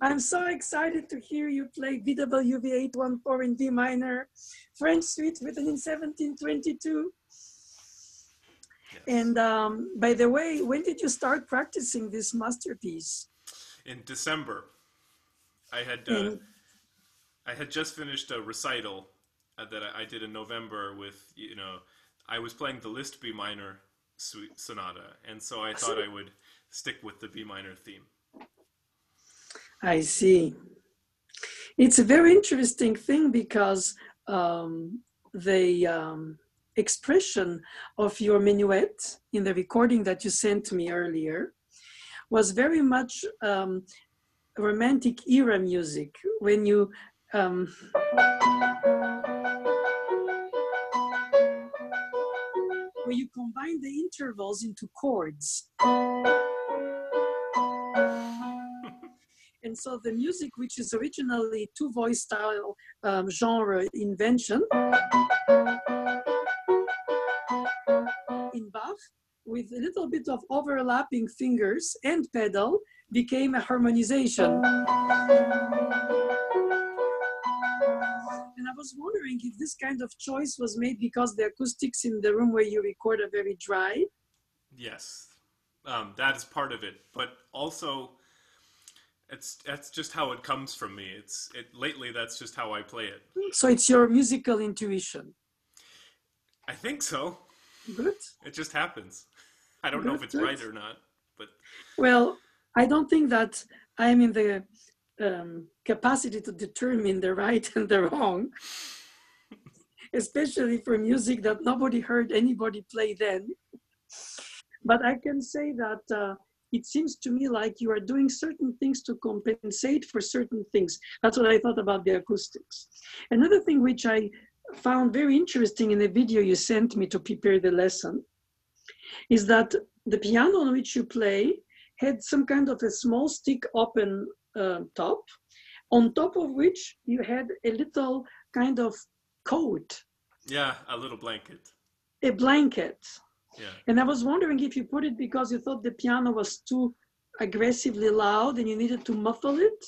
I'm so excited to hear you play BWV 814 in B minor, French suite written in 1722. Yes. And um, by the way, when did you start practicing this masterpiece? In December. I had uh, I had just finished a recital uh, that I did in November with you know I was playing the Liszt B minor suite sonata, and so I thought I would stick with the B minor theme. I see. It's a very interesting thing because um, the um, expression of your minuet in the recording that you sent me earlier was very much um, romantic era music when you um, where you combine the intervals into chords. And so the music, which is originally two voice style um, genre invention in Bach, with a little bit of overlapping fingers and pedal, became a harmonization. And I was wondering if this kind of choice was made because the acoustics in the room where you record are very dry. Yes, um, that is part of it, but also it's that's just how it comes from me. It's it lately. That's just how I play it. So it's your musical intuition. I think so. Good. It just happens. I don't good, know if it's good. right or not, but well, I don't think that I'm in the um, capacity to determine the right and the wrong, especially for music that nobody heard anybody play then. But I can say that uh, it seems to me like you are doing certain things to compensate for certain things. That's what I thought about the acoustics. Another thing which I found very interesting in the video you sent me to prepare the lesson is that the piano on which you play had some kind of a small stick open uh, top, on top of which you had a little kind of coat. Yeah, a little blanket. A blanket. Yeah. And I was wondering if you put it because you thought the piano was too aggressively loud and you needed to muffle it.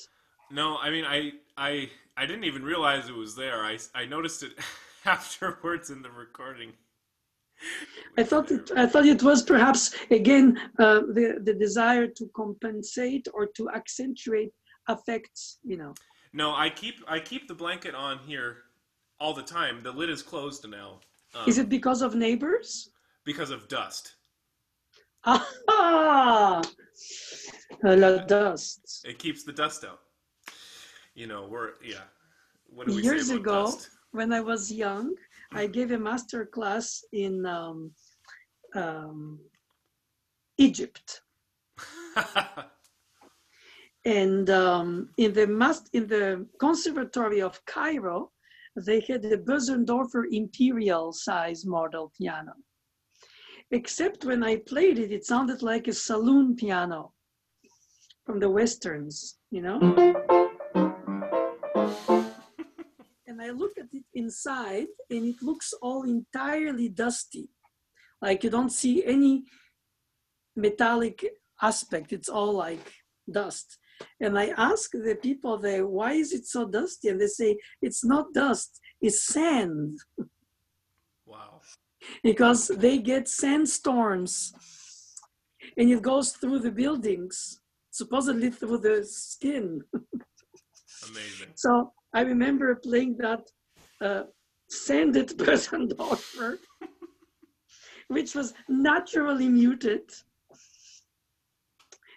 No, I mean I I I didn't even realize it was there. I I noticed it afterwards in the recording. I thought it, I thought it was perhaps again uh, the the desire to compensate or to accentuate affects, you know. No, I keep I keep the blanket on here all the time. The lid is closed now. Um, is it because of neighbors? Because of dust. Ah, la dust. It keeps the dust out. You know, we're yeah. We Years ago, dust? when I was young, I gave a master class in um, um, Egypt. and um, in the must in the conservatory of Cairo, they had the Bösendorfer imperial size model piano except when I played it, it sounded like a saloon piano from the westerns, you know? and I look at it inside and it looks all entirely dusty. Like you don't see any metallic aspect, it's all like dust. And I ask the people there, why is it so dusty? And they say, it's not dust, it's sand. Because they get sandstorms and it goes through the buildings, supposedly through the skin. Amazing. So I remember playing that uh, sanded Bösendorfer, which was naturally muted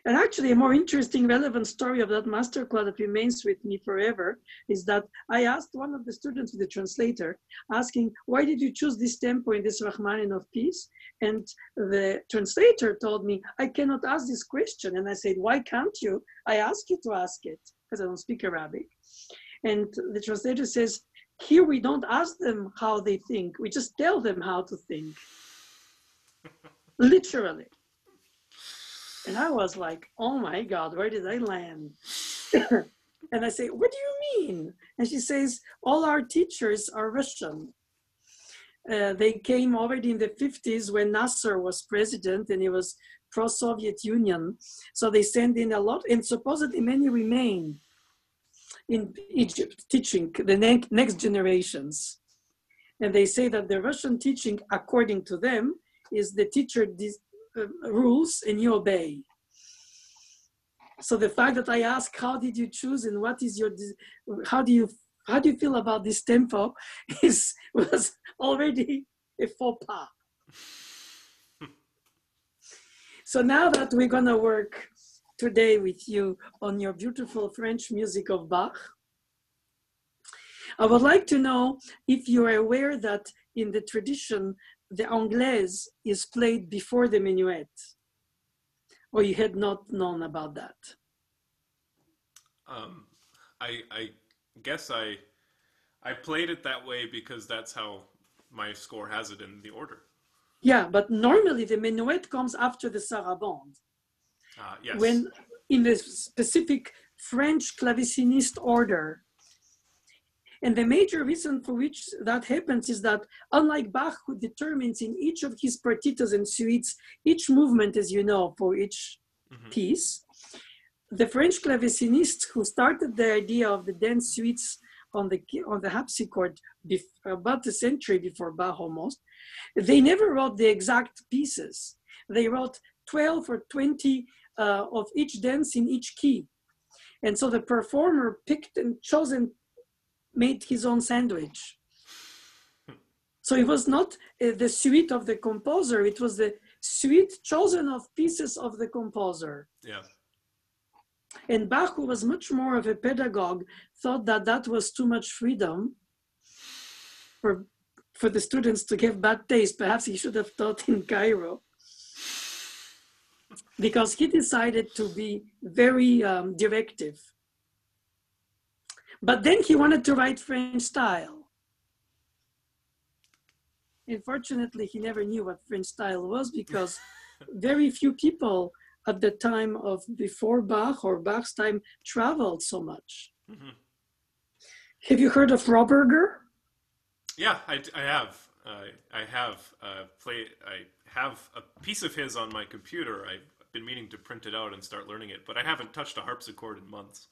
and actually, a more interesting, relevant story of that masterclass that remains with me forever is that I asked one of the students, with the translator, asking, why did you choose this tempo in this Rachmaninoff piece? And the translator told me, I cannot ask this question. And I said, why can't you? I ask you to ask it because I don't speak Arabic. And the translator says, here we don't ask them how they think, we just tell them how to think. Literally. And I was like, oh my God, where did I land? and I say, what do you mean? And she says, all our teachers are Russian. Uh, they came already in the 50s when Nasser was president and he was pro-Soviet Union. So they send in a lot, and supposedly many remain in Egypt teaching the ne- next generations. And they say that the Russian teaching, according to them, is the teacher dis- Uh, rules and you obey. So the fact that I ask, how did you choose and what is your, how do you, how do you feel about this tempo is, was already a faux pas. so now that we're gonna work today with you on your beautiful French music of Bach, I would like to know if you are aware that in the tradition, the Anglaise is played before the minuet, or you had not known about that? Um, I, I guess I, I played it that way because that's how my score has it in the order. Yeah, but normally the minuet comes after the sarabande. Uh, yes. When in the specific French clavecinist order, and the major reason for which that happens is that unlike Bach, who determines in each of his partitas and suites each movement, as you know, for each mm-hmm. piece, the French clavecinists who started the idea of the dance suites on the on the harpsichord about a century before Bach almost, they never wrote the exact pieces. They wrote 12 or 20 uh, of each dance in each key. And so the performer picked and chosen made his own sandwich. So it was not uh, the suite of the composer, it was the suite chosen of pieces of the composer. Yeah. And Bach, who was much more of a pedagogue, thought that that was too much freedom for, for the students to give bad taste. Perhaps he should have taught in Cairo. Because he decided to be very um, directive. But then he wanted to write French style. Unfortunately, he never knew what French style was because very few people at the time of before Bach or Bach's time traveled so much. Mm-hmm. Have you heard of Froberger? Yeah, I, I have. Uh, I have uh, played. I have a piece of his on my computer. I've been meaning to print it out and start learning it, but I haven't touched a harpsichord in months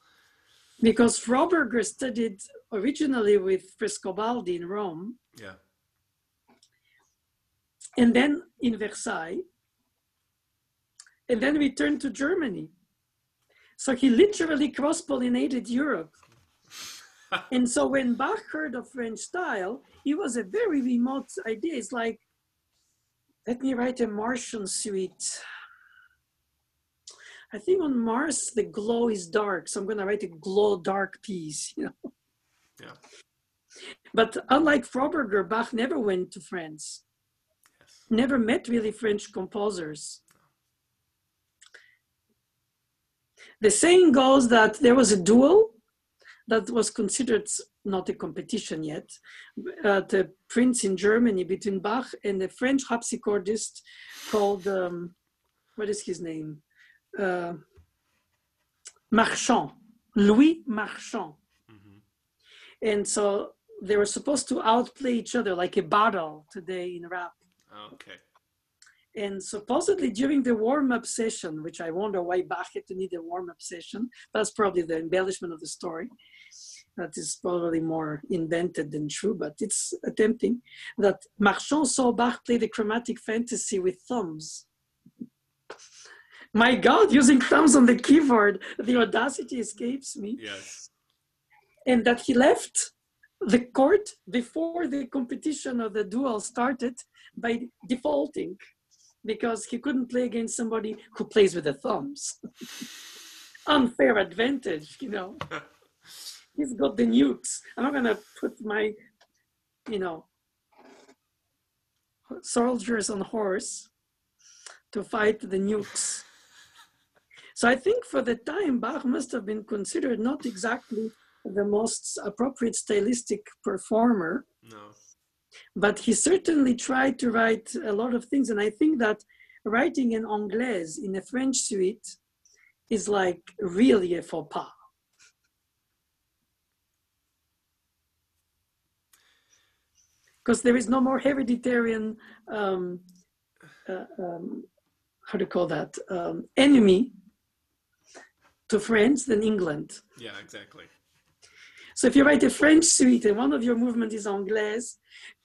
because Froberger studied originally with Frescobaldi in Rome. Yeah. And then in Versailles. And then returned to Germany. So he literally cross pollinated Europe. and so when Bach heard of French style, it was a very remote idea. It's like, let me write a Martian suite I think on Mars the glow is dark, so I'm going to write a glow dark piece. You know. Yeah. But unlike Froberger, Bach never went to France. Yes. Never met really French composers. The saying goes that there was a duel that was considered not a competition yet, uh, the prince in Germany between Bach and a French harpsichordist called, um, what is his name? Uh, Marchand, Louis Marchand. Mm-hmm. And so they were supposed to outplay each other like a battle today in rap. Okay. And supposedly during the warm-up session, which I wonder why Bach had to need a warm-up session, that's probably the embellishment of the story. That is probably more invented than true, but it's attempting that Marchand saw Bach play the chromatic fantasy with thumbs my God, using thumbs on the keyboard, the audacity escapes me. Yes. And that he left the court before the competition or the duel started by defaulting because he couldn't play against somebody who plays with the thumbs. Unfair advantage, you know. He's got the nukes. I'm not gonna put my, you know, soldiers on horse to fight the nukes. So I think for the time, Bach must have been considered not exactly the most appropriate stylistic performer. No. But he certainly tried to write a lot of things. And I think that writing in Anglaise in a French suite is like really a faux pas. Because there is no more hereditarian um, uh, um, how to call that um, enemy to France than England. Yeah, exactly. So if you write a French suite and one of your movement is anglaise,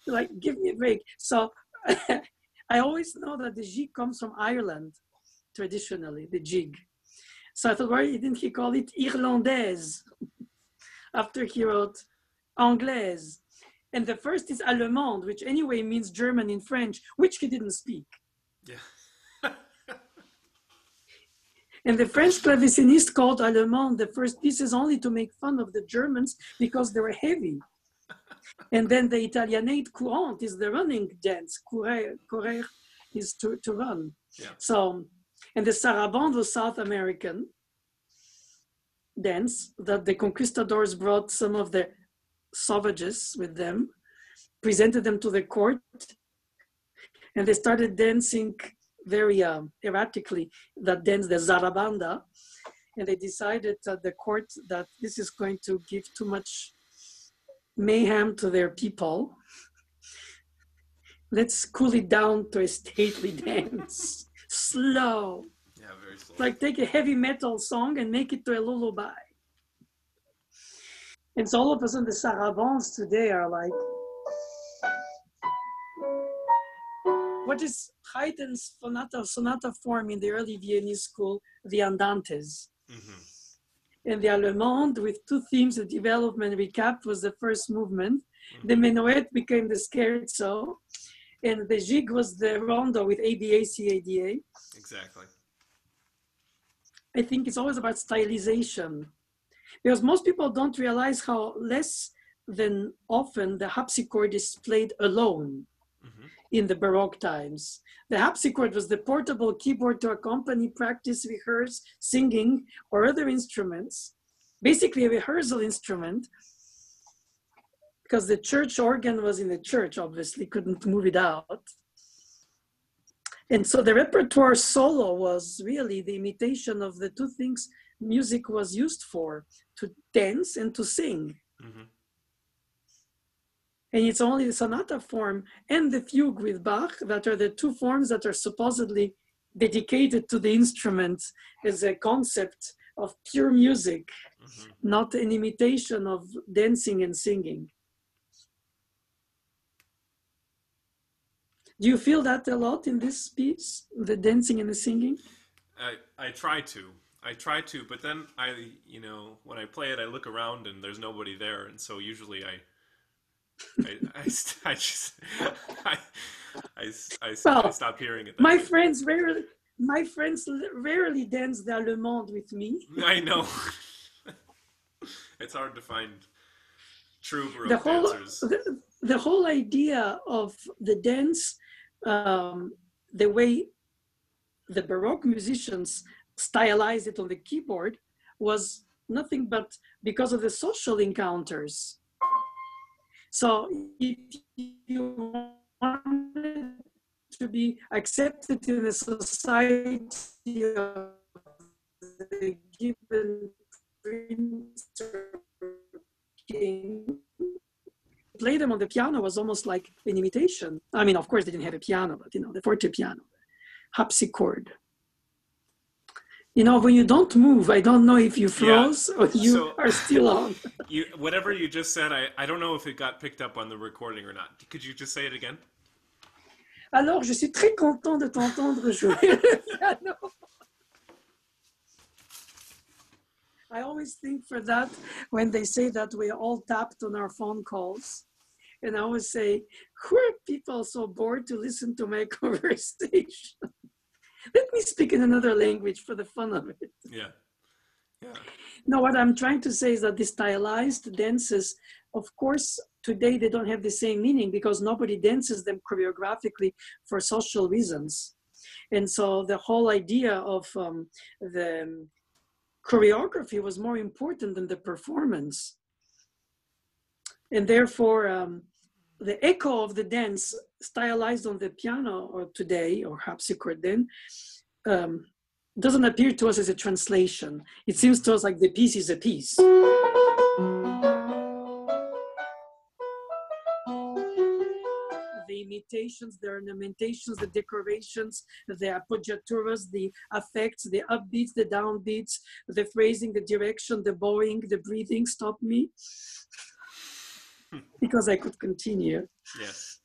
like give me a break. So I always know that the jig comes from Ireland, traditionally, the jig. So I thought, why didn't he call it Irlandaise? After he wrote Anglaise. And the first is Allemande, which anyway means German in French, which he didn't speak. Yeah. And the French clavecinist called Allemand the first pieces only to make fun of the Germans because they were heavy. and then the Italianate courant is the running dance. Courir, courir is to, to run. Yeah. So, and the sarabande was South American dance that the conquistadors brought some of the savages with them, presented them to the court, and they started dancing very um, erratically that dance, the zarabanda. And they decided at the court that this is going to give too much mayhem to their people. Let's cool it down to a stately dance, slow. Yeah, very slow. Like take a heavy metal song and make it to a lullaby. And so all of a sudden the sarabands today are like, what is Haydn's sonata, sonata form in the early Viennese school, the Andantes. hmm And the Allemande with two themes, the development recap was the first movement. The menuet became the scherzo. And the jig was the rondo with ABA, CADA. Exactly. I think it's always about stylization. Because most people don't realize how less than often the harpsichord is played alone hmm in the Baroque times. The harpsichord was the portable keyboard to accompany practice, rehearse, singing, or other instruments. Basically, a rehearsal instrument, because the church organ was in the church, obviously, couldn't move it out. And so the repertoire solo was really the imitation of the two things music was used for to dance and to sing. hmm And it's only the sonata form and the fugue with Bach that are the two forms that are supposedly dedicated to the instrument as a concept of pure music, hmm not an imitation of dancing and singing. Do you feel that a lot in this piece, the dancing and the singing? I I try to. I try to, but then I, you know, when I play it, I look around and there's nobody there, and so usually I, I, I, I just, I, I, I s- I Well, stop hearing it. My way. friends rarely, my friends rarely dance the Allemande with me. I know. it's hard to find true the Baroque whole dancers. the, the whole idea of the dance um, the way the baroque musicians stylized it on the keyboard was nothing but because of the social encounters so if you wanted to be accepted in the society of the given prince king play them on the piano was almost like an imitation. I mean, of course, they didn't have a piano, but you know, the forte piano, harpsichord. You know, when you don't move, I don't know if you froze or you So- are still on. You, whatever you just said, I, I don't know if it got picked up on the recording or not. Could you just say it again? Alors, je suis très content de t'entendre jouer le piano. I always think for that when they say that we all tapped on our phone calls. And I always say, who are people so bored to listen to my conversation? Let me speak in another language for the fun of it. Yeah. Yeah. No, what I'm trying to say is that the stylized dances, of course, today they don't have the same meaning because nobody dances them choreographically for social reasons. And so the whole idea of um, the um, choreography was more important than the performance. And therefore, um, the echo of the dance stylized on the piano or today, or harpsichord then, um, doesn't appear to us as a translation. It seems to us like the piece is a piece. The imitations, the ornamentations, the decorations, the appoggiaturas, the affects, the upbeats, the downbeats, the phrasing, the direction, the bowing, the breathing stop me because I could continue. Yes.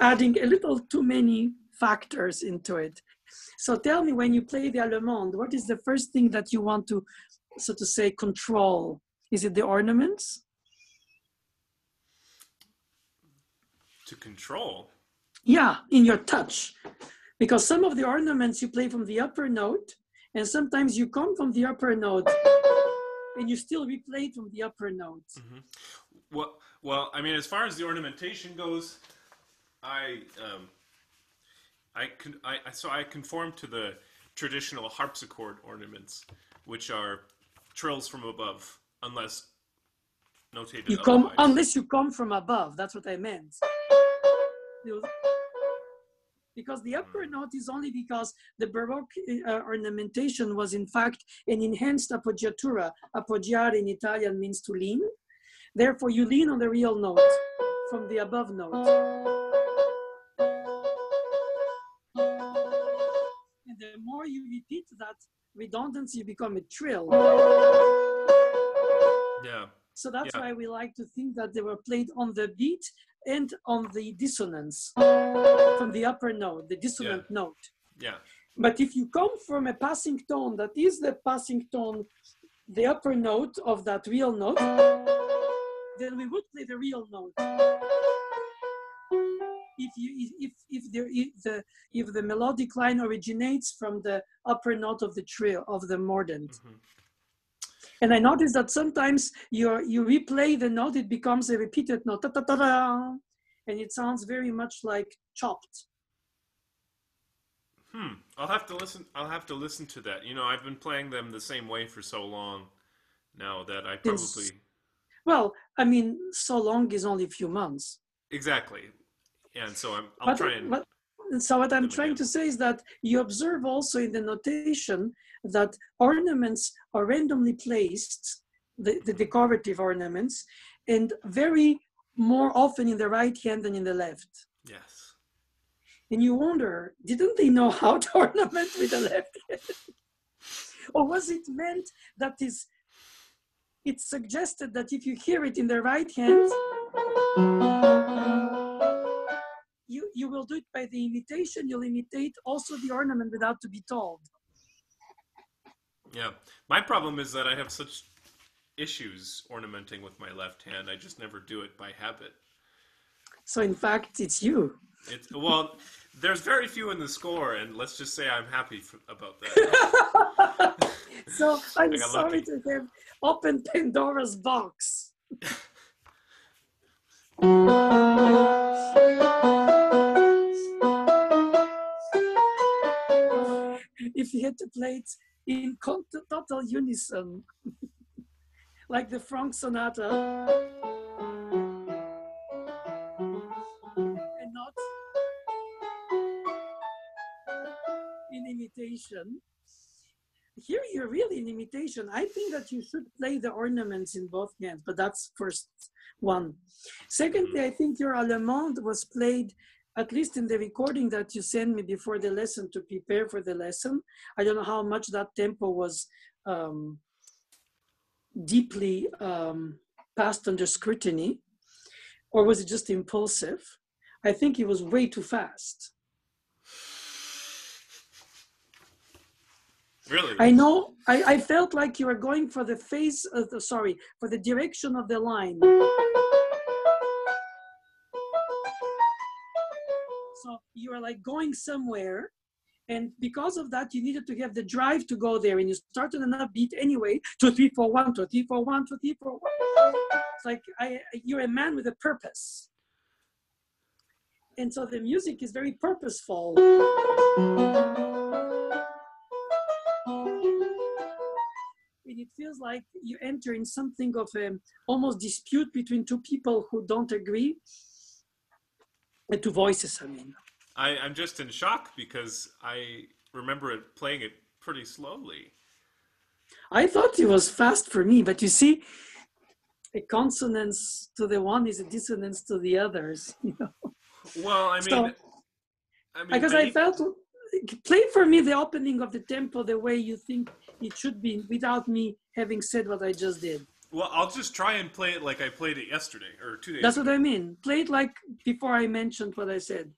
Adding a little too many factors into it. So tell me when you play the Allemande, what is the first thing that you want to, so to say, control? Is it the ornaments? To control? Yeah, in your touch. Because some of the ornaments you play from the upper note, and sometimes you come from the upper note and you still replay from the upper note. Mm-hmm. Well, well, I mean, as far as the ornamentation goes, I, um, I, con- I, so I conform to the traditional harpsichord ornaments, which are trills from above, unless notated You come otherwise. unless you come from above. That's what I meant. Because the upper Hmm. note is only because the Baroque uh, ornamentation was in fact an enhanced appoggiatura. Appoggiare in Italian means to lean. Therefore, you lean on the real note from the above note. Repeat that redundancy, you become a trill. yeah, So that's Yeah. why we like to think that they were played on the beat and on the dissonance from the upper note, the dissonant note. yeah, But if you come from a passing tone that is the passing tone, the upper note of that real note, then we would play the real note. If you if if, there if the if the melodic line originates from the upper note of the trill of the mordent. Mhm. And I noticed that sometimes you you replay the note, it becomes a repeated note, ta, ta, ta, and it sounds very much like chopped. Hmm. I'll have to listen. I'll have to listen to that. You know, I've been playing them the same way for so long now that I It's- probably Well, I mean, so long is only a few months. exactly. And so I'm. I'll But, try and. but- so what I'm trying to say is that you observe also in the notation that ornaments are randomly placed, the, the decorative ornaments, and very more often in the right hand than in the left. yes. And you wonder, didn't they know how to ornament with the left hand? or was it meant that is it suggested that if you hear it in the right hand, you, you will do it by the imitation, you'll imitate also the ornament without to be told. Yeah. My problem is that I have such issues ornamenting with my left hand. I just never do it by habit. So in fact, it's you. It's well, there's very few in the score, and let's just say I'm happy f about that. so I'm sorry lucky. to have opened Pandora's box. if you had to play it in total unison, like the Franck Sonata, and not in imitation. Here you're really in imitation. I think that you should play the ornaments in both hands, but that's first one. Secondly, mm-hmm. I think your Allemande was played at least in the recording that you sent me before the lesson to prepare for the lesson. I don't know how much that tempo was um, deeply um, passed under scrutiny, or was it just impulsive? I think it was way too fast. really? I know, I, I felt like you were going for the face of the, sorry, for the direction of the line. So you are like going somewhere. And because of that, you needed to have the drive to go there. And you started an upbeat anyway. Two, three, four, one, two, three, four, one, two, three, four, one. It's like I, you're a man with a purpose. And so the music is very purposeful. And it feels like you enter in something of a almost dispute between two people who don't agree. Two voices, I mean. I, I'm just in shock because I remember it playing it pretty slowly. I thought it was fast for me, but you see, a consonance to the one is a dissonance to the others. You know? Well, I mean, So- I mean, because I I felt play for me the opening of the tempo the way you think it should be without me having said what I just did. Well, I'll just try and play it like I played it yesterday or two days. That's ago. what I mean. Play it like before I mentioned what I said.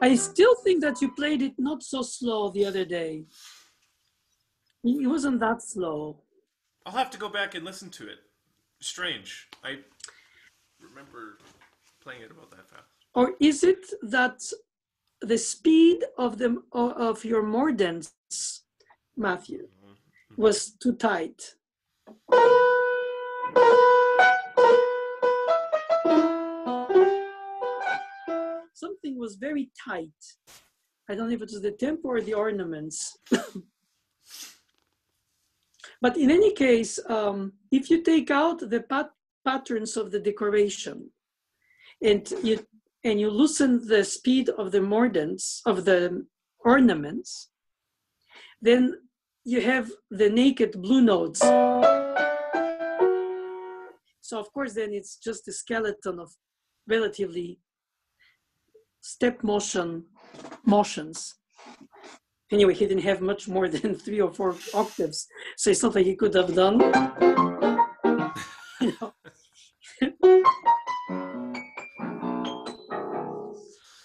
I still think that you played it not so slow the other day. It wasn't that slow. I'll have to go back and listen to it. Strange. I remember playing it about that fast. Or is it that the speed of the of your mordents, Matthew, mm-hmm. was too tight? Something was very tight. I don't know if it was the tempo or the ornaments. but in any case, um, if you take out the pat- patterns of the decoration and you and you loosen the speed of the mordents of the ornaments, then you have the naked blue notes. So of course, then it's just a skeleton of relatively step motion motions. Anyway, he didn't have much more than three or four octaves, so it's not like he could have done.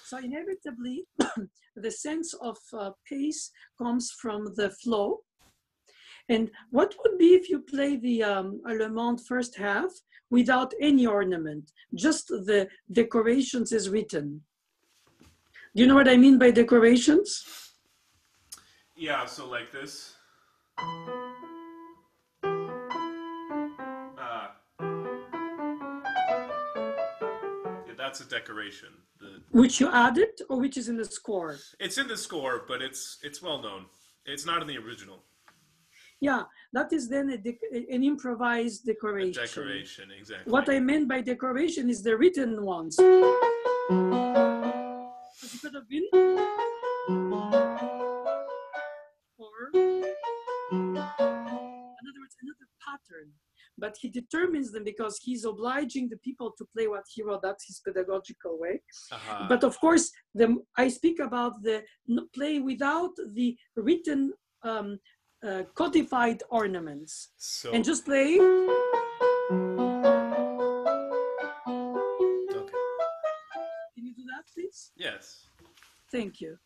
So inevitably, the sense of uh, pace comes from the flow. And what would be if you play the um, first half without any ornament, just the decorations as written? Do you know what I mean by decorations? Yeah, so like this. Uh, yeah, that's a decoration. The, Which you added or which is in the score? it's in the score, but it's it's well known. It's not in the original Yeah, that is then a dec- an improvised decoration. decoration, exactly. What I meant by decoration is the written ones. It could have been. Pattern. But he determines them because he's obliging the people to play what he wrote. That's his pedagogical way. Uh-huh. But of course, the, I speak about the play without the written um, uh, codified ornaments so and just play. okay. Can you do that, please? Yes. Thank you.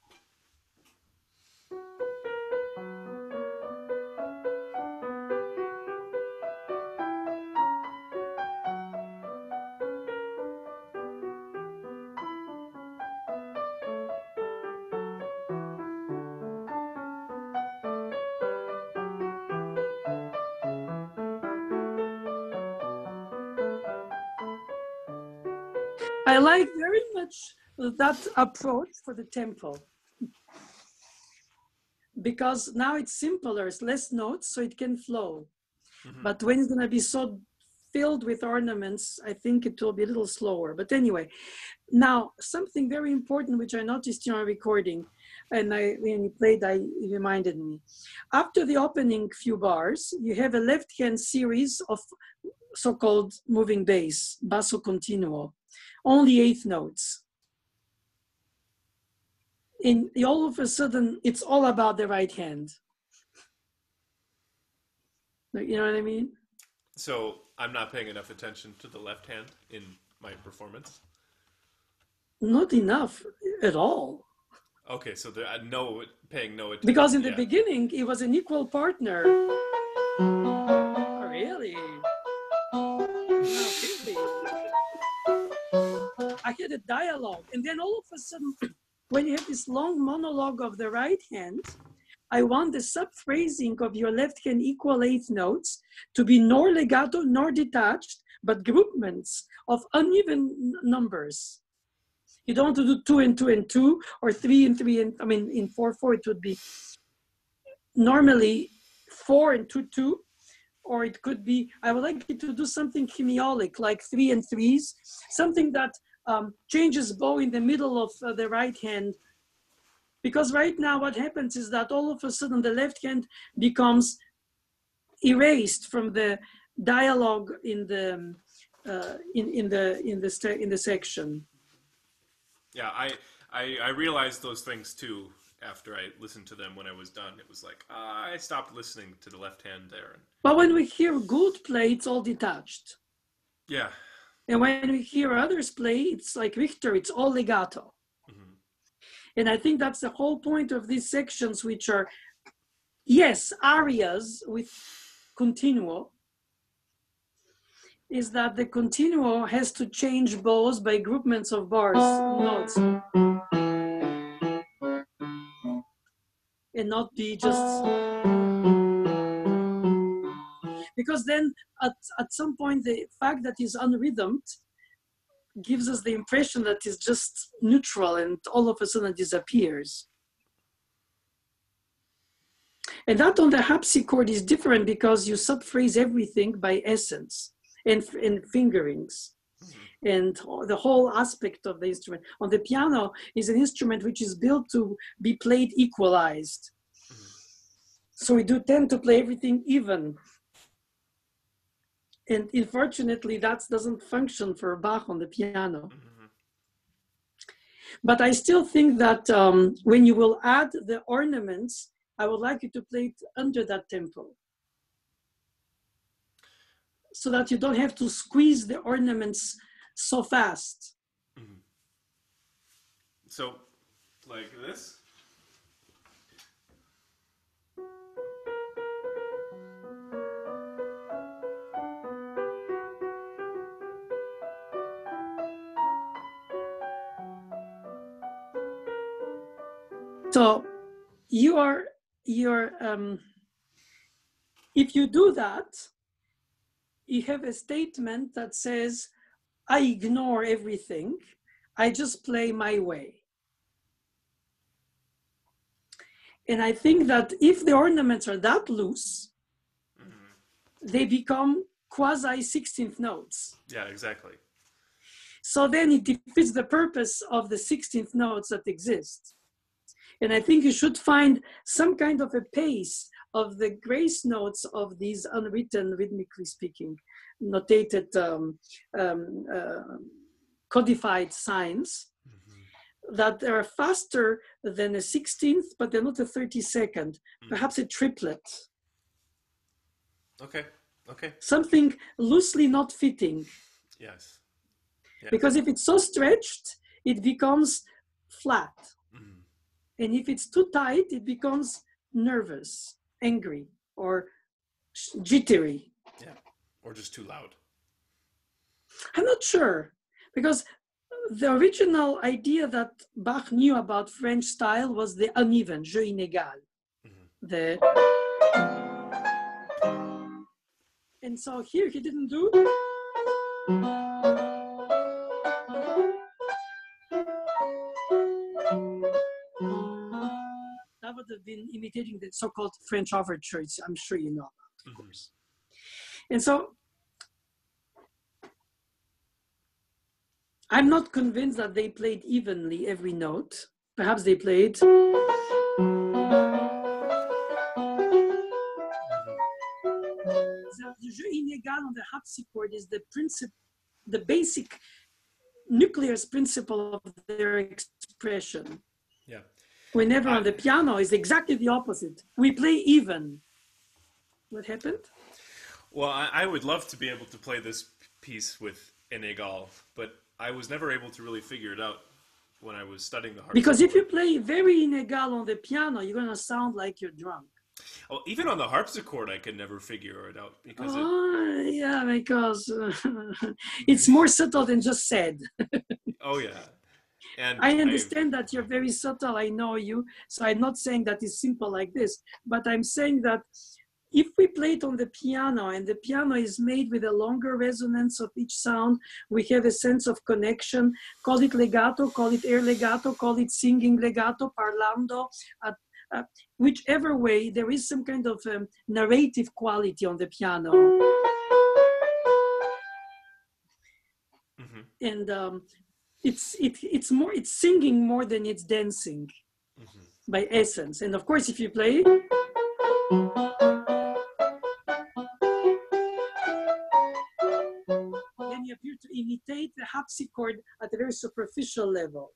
That approach for the tempo because now it's simpler, it's less notes, so it can flow. Mhm. But when it's going to be so filled with ornaments, I think it will be a little slower. But anyway, now something very important which I noticed in our recording, and I when you played, I reminded me. After the opening few bars, you have a left-hand series of so-called moving bass, basso continuo, only eighth notes. In all of a sudden, it's all about the right hand. You know what I mean? So I'm not paying enough attention to the left hand in my performance. Not enough at all. Okay, so there, I uh, no paying no attention. Because in the yeah. beginning, it was an equal partner. Oh, really? Had a dialogue, and then all of a sudden, when you have this long monologue of the right hand, I want the subphrasing of your left hand equal eighth notes to be nor legato nor detached, but groupments of uneven numbers. You don't want to do two and two and two, or three and three and I mean in four four it would be normally four and two two, or it could be I would like you to do something hemiolic like three and threes, something that um, changes bow in the middle of uh, the right hand Because right now, what happens is that all of a sudden the left hand becomes erased from the dialogue in the uh, in in the in the in the section. Yeah, I, I I realized those things too after I listened to them when I was done. It was like uh, I stopped listening to the left hand there. But when we hear Gould play, it's all detached. Yeah. And when we hear others play, it's like Richter, it's all legato. Mm-hmm. And I think that's the whole point of these sections, which are, yes, arias with continuo, is that the continuo has to change bows by groupments of bars, notes. And not be just because then at, at some point the fact that it's unrhythmed gives us the impression that it's just neutral and all of a sudden disappears. And that on the harpsichord is different because you subphrase everything by essence and, and fingerings. Mm-hmm. And the whole aspect of the instrument. On the piano is an instrument which is built to be played equalized. Mm-hmm. So we do tend to play everything even. And unfortunately, that doesn't function for Bach on the piano. Mm-hmm. But I still think that um, when you will add the ornaments, I would like you to play it under that tempo so that you don't have to squeeze the ornaments so fast. Mm-hmm. So, like this? So you are you're um, if you do that, you have a statement that says, I ignore everything, I just play my way. And I think that if the ornaments are that loose, mm-hmm. they become quasi 16th notes. Yeah, exactly. So then it defeats the purpose of the 16th notes that exist. And I think you should find some kind of a pace of the grace notes of these unwritten, rhythmically speaking, notated, um, um, uh, codified signs mm-hmm. that are faster than a 16th, but they're not a 32nd, mm-hmm. perhaps a triplet. Okay, okay. Something loosely not fitting. Yes. Yeah. Because if it's so stretched, it becomes flat. And if it's too tight, it becomes nervous angry or jittery. Yeah, or just too loud. I'm not sure because the original idea that Bach knew about French style was the uneven, jeu inégal. Mm-hmm. The and so here he didn't do. Been imitating the so-called French overtures. I'm sure you know of course. And so I'm not convinced that they played evenly every note. Perhaps they played. The jeu inégal on the harpsichord is the principle, the basic nucleus principle of their expression. Yeah whenever on the piano is exactly the opposite. We play even. What happened? Well, I, I would love to be able to play this piece with Inégal, but I was never able to really figure it out when I was studying the harp. Because if you play very Inégal on the piano, you're gonna sound like you're drunk. Well, even on the harpsichord, I could never figure it out because. Oh, it... yeah, because uh, it's more subtle than just said. oh yeah, and I understand I, that you're very subtle. I know you. So I'm not saying that it's simple like this, but I'm saying that if we play it on the piano and the piano is made with a longer resonance of each sound, we have a sense of connection. Call it legato, call it air legato, call it singing legato, parlando. Uh, uh, whichever way, there is some kind of um, narrative quality on the piano. Mm-hmm. And um, it's it, it's more it's singing more than it's dancing mm-hmm. by essence. And of course, if you play, then you appear to imitate the harpsichord at a very superficial level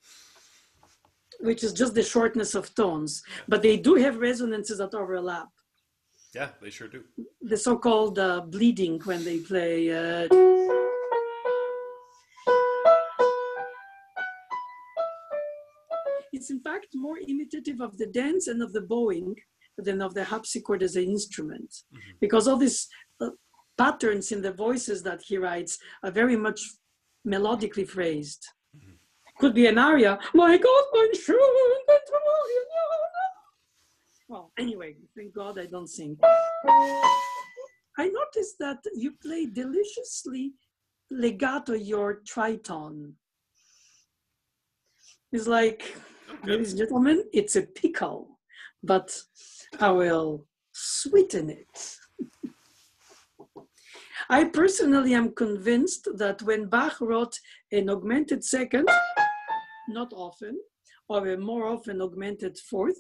which is just the shortness of tones, but they do have resonances that overlap. Yeah, they sure do. The so-called uh, bleeding when they play. Uh, it's in fact more imitative of the dance and of the bowing than of the harpsichord as an instrument, mm-hmm. because all these uh, patterns in the voices that he writes are very much melodically phrased. Could be an aria. My God, my true, Well, anyway, thank God I don't sing. I noticed that you play deliciously legato your tritone. It's like. Ladies and gentlemen, it's a pickle, but I will sweeten it. I personally am convinced that when Bach wrote an augmented second, not often, or a more often augmented fourth,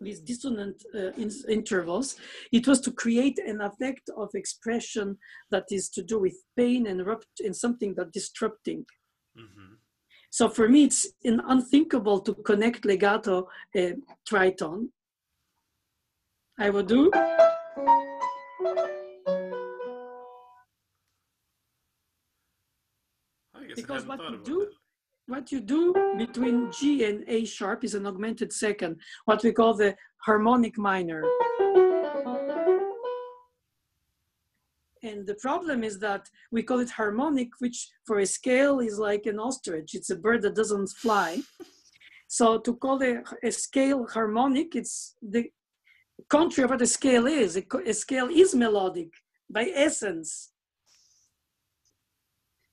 with dissonant uh, in intervals, it was to create an effect of expression that is to do with pain and, and something that disrupting. Mm-hmm. So for me, it's unthinkable to connect legato uh, tritone. I will do. because what you do that. what you do between G and A sharp is an augmented second, what we call the harmonic minor. And the problem is that we call it harmonic, which for a scale is like an ostrich. It's a bird that doesn't fly. So to call a, a scale harmonic, it's the contrary of what a scale is. A, a scale is melodic by essence.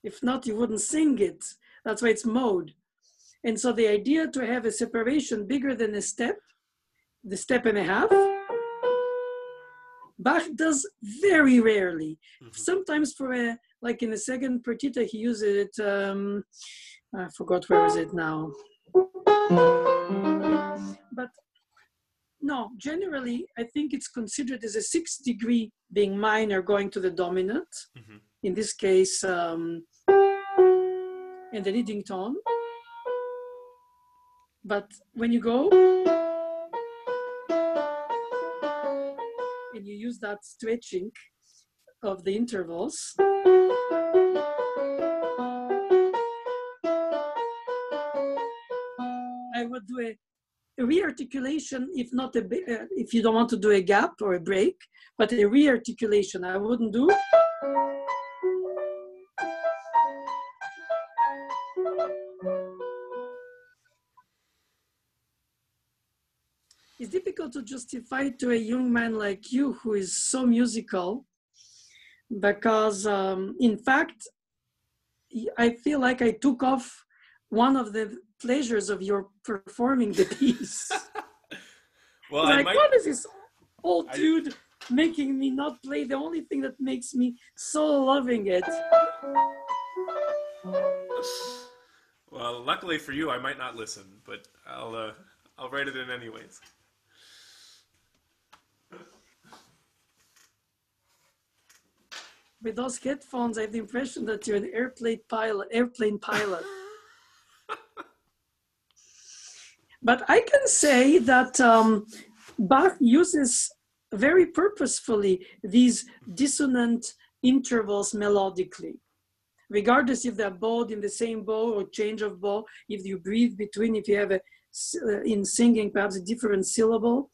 If not, you wouldn't sing it. That's why it's mode. And so the idea to have a separation bigger than a step, the step and a half, Bach does very rarely. Mm-hmm. Sometimes for a, like in the second partita, he uses it, um, I forgot where is it now. But no, generally, I think it's considered as a sixth degree being minor going to the dominant. Mm-hmm. In this case, um, in the leading tone. But when you go use that stretching of the intervals, I would do a, rearticulation, if not a, uh, if you don't want to do a gap or a break, but a rearticulation. I wouldn't do. To justify to a young man like you who is so musical because um, in fact i feel like i took off one of the pleasures of your performing the piece. Well like might... what is this old dude I... making me not play? The only thing that makes me so loving it. Well luckily for you i might not listen but i'll uh, i'll write it in anyways with those headphones, I have the impression that you're an airplane pilot. Airplane pilot. but I can say that um, Bach uses very purposefully these dissonant intervals melodically, regardless if they're bowed in the same bow or change of bow, if you breathe between, if you have a uh, in singing perhaps a different syllable,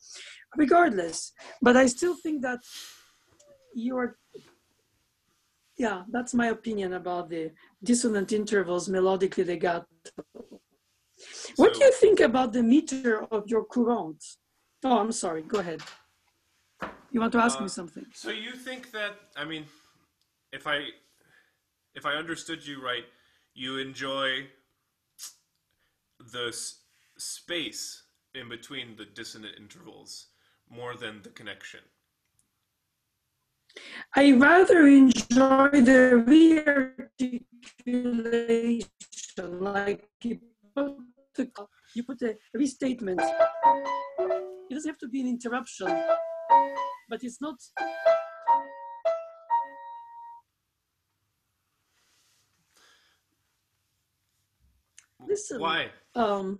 regardless. But I still think that you are yeah, that's my opinion about the dissonant intervals melodically legato. What so, do you think about the meter of your courant? Oh, I'm sorry. Go ahead. You want to ask uh, me something? So you think that I mean, if I if I understood you right, you enjoy the s- space in between the dissonant intervals more than the connection. I rather enjoy the rearticulation, like you put a restatement. It doesn't have to be an interruption, but it's not. Listen. Why? Um,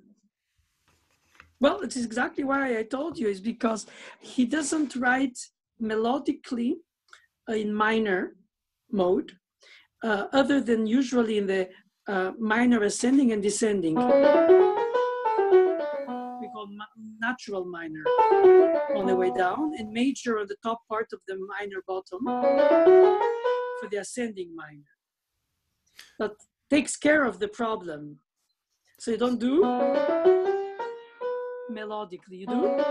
well, it is exactly why I told you is because he doesn't write melodically in minor mode, uh, other than usually in the uh, minor ascending and descending. We call natural minor on the way down and major on the top part of the minor bottom for the ascending minor. That takes care of the problem. So you don't do melodically, you do.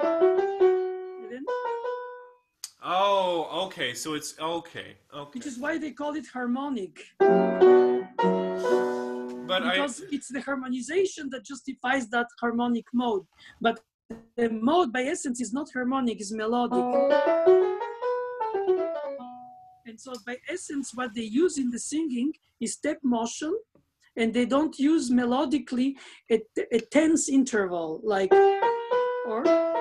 Oh, okay. So it's okay. Okay. Which is why they call it harmonic. But because I, it's the harmonization that justifies that harmonic mode. But the mode by essence is not harmonic, it's melodic. And so by essence, what they use in the singing is step motion, and they don't use melodically a, a tense interval like or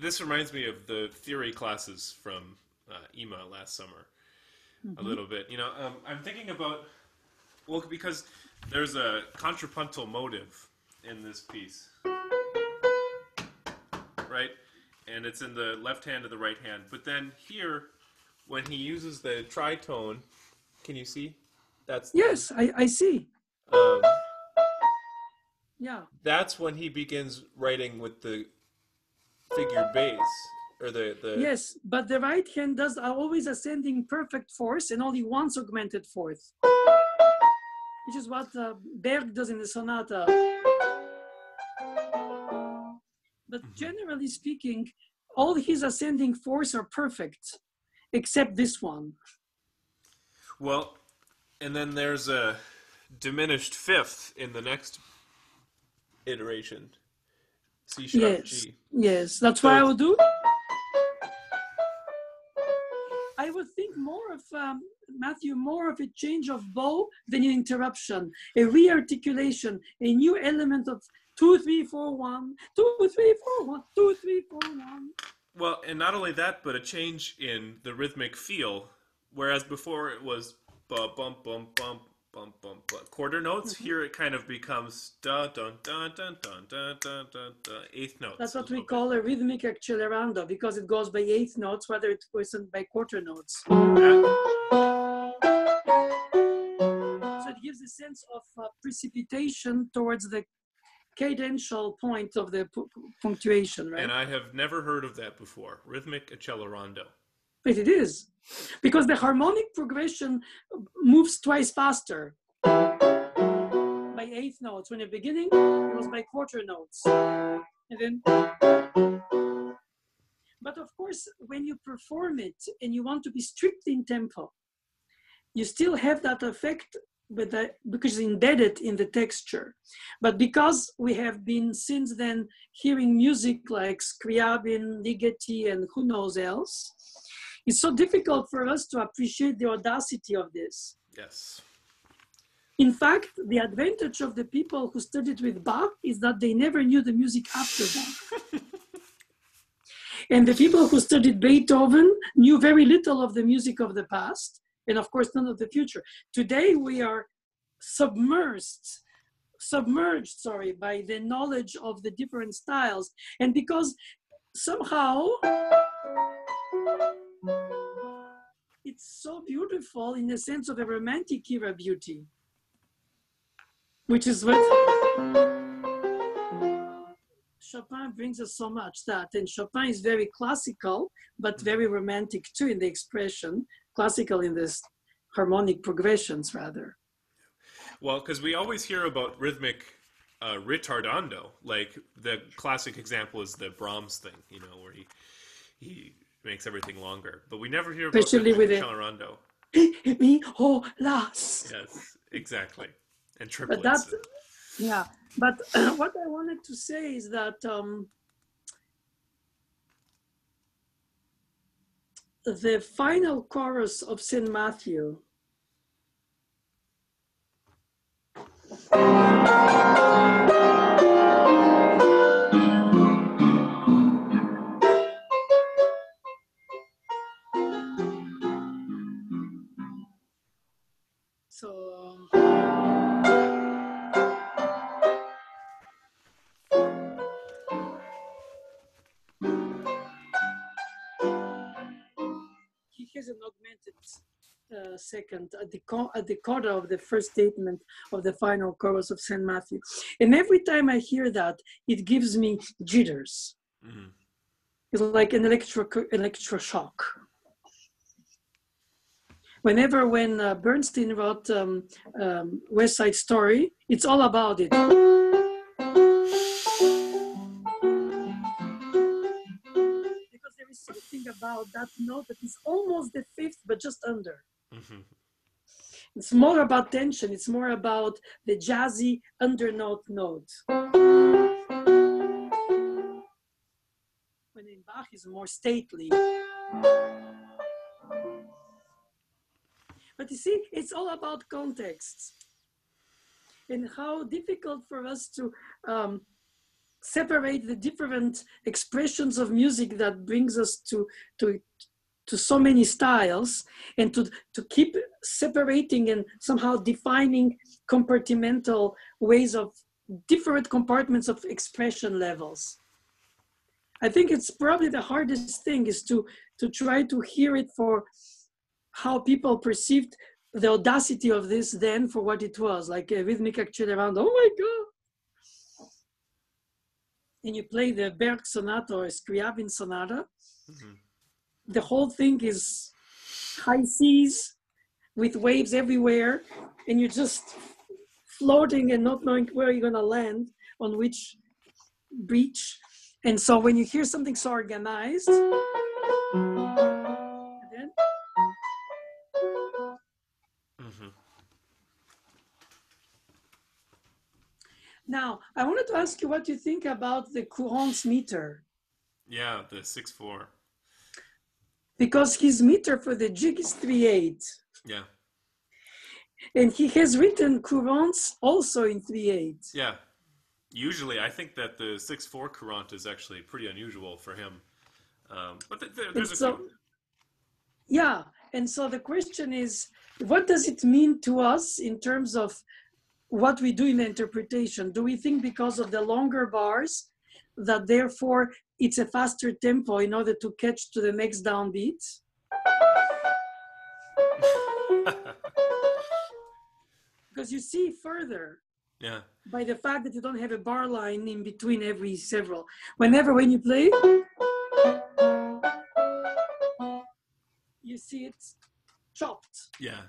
this reminds me of the theory classes from uh, EMA last summer Mm-hmm. a little bit. You know, um, I'm thinking about well because there's a contrapuntal motive in this piece, right? And it's in the left hand and the right hand. But then here, when he uses the tritone, can you see? That's yes, I, I see. Um, Yeah. that's when he begins writing with the figure bass or the the Yes, but the right hand does always ascending perfect fourth and only once augmented fourth, which is what uh, Berg does in the sonata. But Mhm. generally speaking, all his ascending fourths are perfect, except this one. Well, and then there's a diminished fifth in the next iteration. C sharp Yes, G. yes, that's So what I would do. I would think more of um, Matthew, more of a change of bow than an interruption, a rearticulation, a new element of two, three, four, one, two, three, four, one, two, three, four, one. Well, and not only that, but a change in the rhythmic feel, whereas before it was bump bump bump bump bump bump bump quarter notes. Mm-hmm. Here it kind of becomes dun dun dun dun dun dun dun dun eighth notes. That's what we little bit. call a rhythmic accelerando because it goes by eighth notes, whether it wasn't by quarter notes. So it gives a sense of uh, precipitation towards the cadential point of the pu- pu- punctuation, right? And I have never heard of that before. Rhythmic accelerando. But it is, because the harmonic progression moves twice faster by eighth notes. When you're beginning, it was by quarter notes. And then, but of course, when you perform it and you want to be strict in tempo, you still have that effect but because it's embedded in the texture. But because we have been since then hearing music like Scriabin, Ligeti, and who knows else, it's so difficult for us to appreciate the audacity of this. Yes. In fact, the advantage of the people who studied with Bach is that they never knew the music after Bach. and the people who studied Beethoven knew very little of the music of the past, and of course, none of the future. Today, we are submerged, submerged, sorry, by the knowledge of the different styles. And because somehow it's so beautiful in the sense of a romantic era beauty which is what Chopin brings us so much that, and Chopin is very classical, but very romantic too in the expression, classical in this harmonic progressions rather. Well, because we always hear about rhythmic uh, retardando. Like the classic example is the Brahms thing, you know, where he he makes everything longer. But we never hear about Especially with it. Me, oh, las. Yes, exactly. And But triplets. that, yeah. But what I wanted to say is that um, the final chorus of St. Matthew uh, second at the, at the coda of the first statement of the final chorus of St. Matthew. And every time I hear that, it gives me jitters. Mm-hmm. It's like an electro electroshock. Whenever when uh, Bernstein wrote um, um, West Side Story, it's all about it. Because there is something about that note that is almost the fifth, but just under. Mm-hmm. It's more about tension. It's more about the jazzy undernote note. When in Bach is more stately. But you see, it's all about context and how difficult for us to um, separate the different expressions of music that brings us to to to so many styles and to to keep separating and somehow defining compartmental ways of different compartments of expression levels i think it's probably the hardest thing is to to try to hear it for how people perceived the audacity of this then for what it was like a rhythmic around. oh my god and you play the Berg Sonata or Scriabin Sonata, mm-hmm. The whole thing is high seas with waves everywhere, and you're just floating and not knowing where you're going to land on which beach. And so when you hear something so organized, mm-hmm. Now, I wanted to ask you what you think about the Courant's meter. Yeah, the six four. Because his meter for the jig is three eight. Yeah. And he has written Courant's also in three eight. Yeah. Usually, I think that the six four Courant is actually pretty unusual for him. Um, but there's a so, few. Yeah, and so the question is, what does it mean to us in terms of what we do in the interpretation. Do we think because of the longer bars that therefore it's a faster tempo in order to catch to the next downbeat? because you see further yeah. by the fact that you don't have a bar line in between every several. Whenever when you play you see it's chopped. Yeah.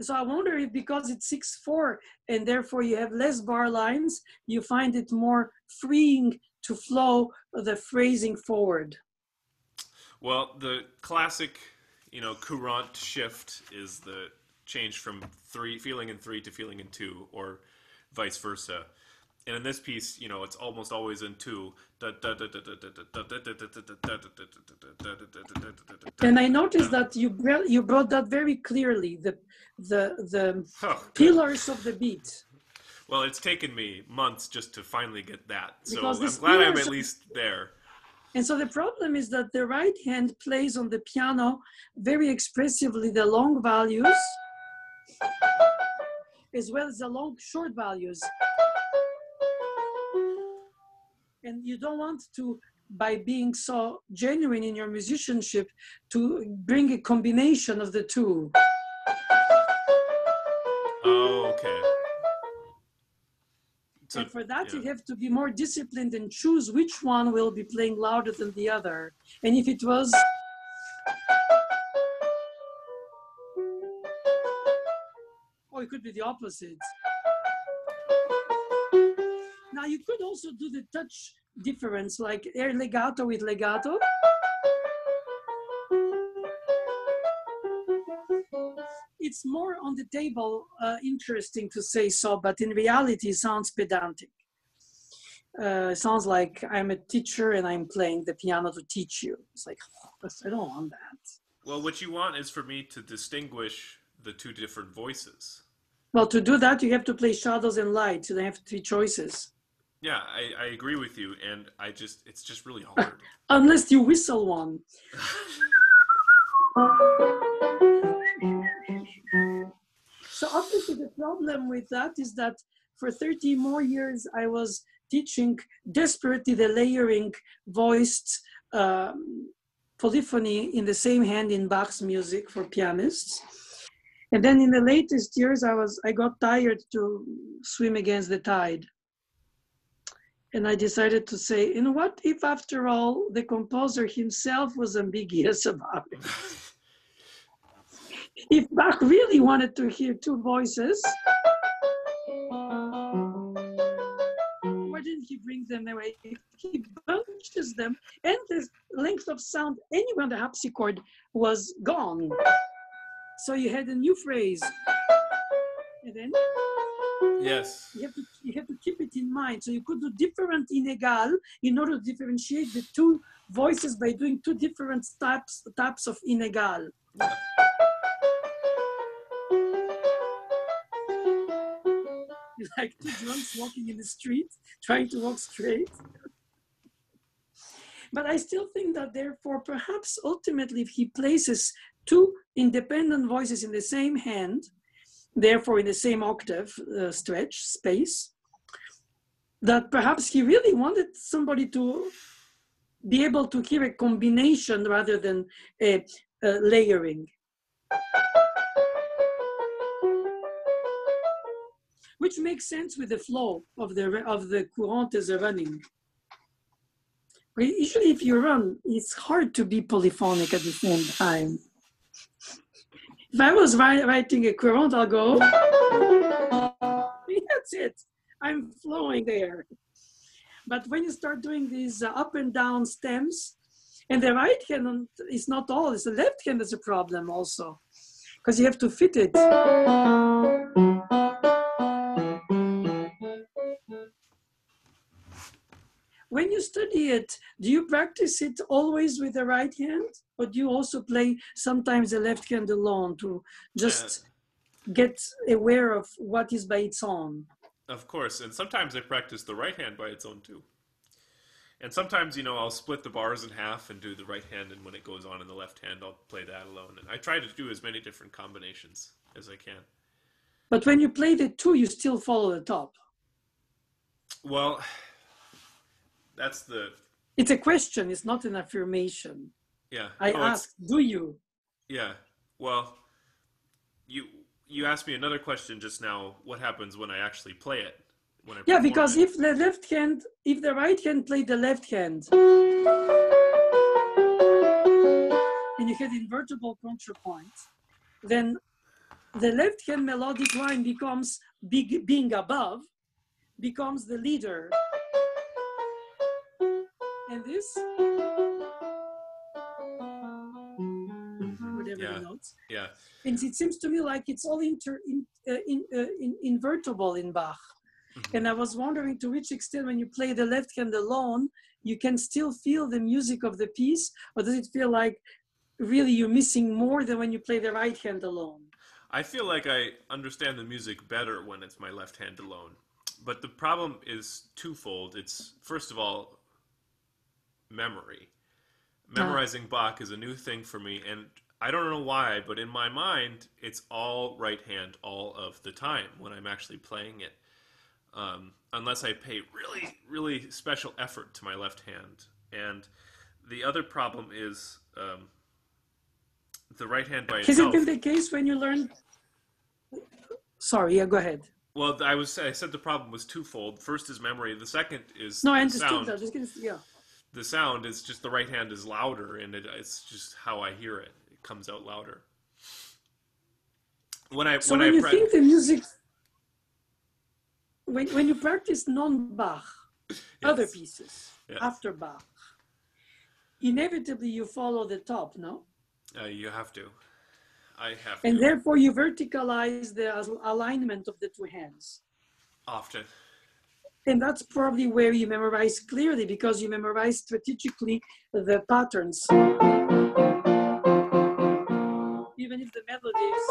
So I wonder if because it's six four and therefore you have less bar lines, you find it more freeing to flow the phrasing forward. Well, the classic, you know, courant shift is the change from three feeling in three to feeling in two, or vice versa and in this piece, you know, it's almost always in two. And I noticed that you brought, you brought that very clearly the the the oh, pillars of the beat. Well, it's taken me months just to finally get that. So I'm glad I'm at least there. And so the problem is that the right hand plays on the piano very expressively the long values as well as the long short values and you don't want to by being so genuine in your musicianship to bring a combination of the two so, and for that yeah. you have to be more disciplined and choose which one will be playing louder than the other and if it was or it could be the opposite now you could also do the touch difference, like air legato with legato. It's more on the table, uh, interesting to say so, but in reality, sounds pedantic. Uh, sounds like I'm a teacher and I'm playing the piano to teach you. It's like, oh, I don't want that. Well, what you want is for me to distinguish the two different voices. Well, to do that, you have to play shadows and light. So they have three choices. Yeah, I, I agree with you, and I just it's just really hard. Unless you whistle one. so obviously the problem with that is that for 30 more years I was teaching desperately the layering voiced um, polyphony in the same hand in Bach's music for pianists. And then in the latest years, I was I got tired to swim against the tide. And I decided to say, you know what, if after all the composer himself was ambiguous about it. If Bach really wanted to hear two voices, why didn't he bring them away? He bunches them, and the length of sound anywhere on the harpsichord was gone. So you had a new phrase. And then Yes. you have to you have to keep it in mind. So you could do different inegal in order to differentiate the two voices by doing two different types types of inegal. like two drunks walking in the street trying to walk straight. but I still think that therefore perhaps ultimately if he places two independent voices in the same hand, therefore in the same octave uh, stretch space, that perhaps he really wanted somebody to be able to hear a combination rather than a, a layering. Which makes sense with the flow of the of the courant as a running. Usually, if you run, it's hard to be polyphonic at the same time. If I was writing a courant, I'll go. That's it. I'm flowing there. But when you start doing these uh, up and down stems, and the right hand is not all, it's the left hand that's a problem also, because you have to fit it. When you study it, do you practice it always with the right hand, or do you also play sometimes the left hand alone to just uh, get aware of what is by its own? Of course, and sometimes I practice the right hand by its own too. And sometimes, you know, I'll split the bars in half and do the right hand, and when it goes on in the left hand, I'll play that alone. And I try to do as many different combinations as I can. But when you play the two, you still follow the top. Well, that's the It's a question, it's not an affirmation. yeah. I Oh, ask, do you? Yeah. Well, you you asked me another question just now. What happens when I actually play it? When I Yeah, because it? if the left hand, if the right hand played the left hand, and you had invertible contrapoint, then the left hand melodic line becomes big, being above, becomes the leader. And this, whatever Yeah. notes. yeah, And it seems to me like it's all inter, in, uh, in, uh, in, invertible in Bach. Mhm. And I was wondering to which extent, when you play the left hand alone, you can still feel the music of the piece, or does it feel like really you're missing more than when you play the right hand alone? I feel like I understand the music better when it's my left hand alone. But the problem is twofold. It's first of all memory. Memorizing Bach is a new thing for me, and I don't know why, but in my mind, it's all right hand all of the time when I'm actually playing it. Um, unless I pay really, really special effort to my left hand. And the other problem is um, the right hand by Has itself. it been the case when you learn? Sorry, yeah, go ahead. Well, I was I said the problem was twofold. First is memory. The second is No, I understood sound. that. Just gonna, yeah. The sound is just the right hand is louder, and it, it's just how I hear it. It comes out louder. When I So when, when I you pra- think the music, when, when you practice non-Bach, other pieces Yes. after Bach, inevitably you follow the top, no? uh, you have to. I have And to therefore you verticalize the alignment of the two hands. often. And that's probably where you memorize clearly because you memorize strategically the patterns. Even if the melodies,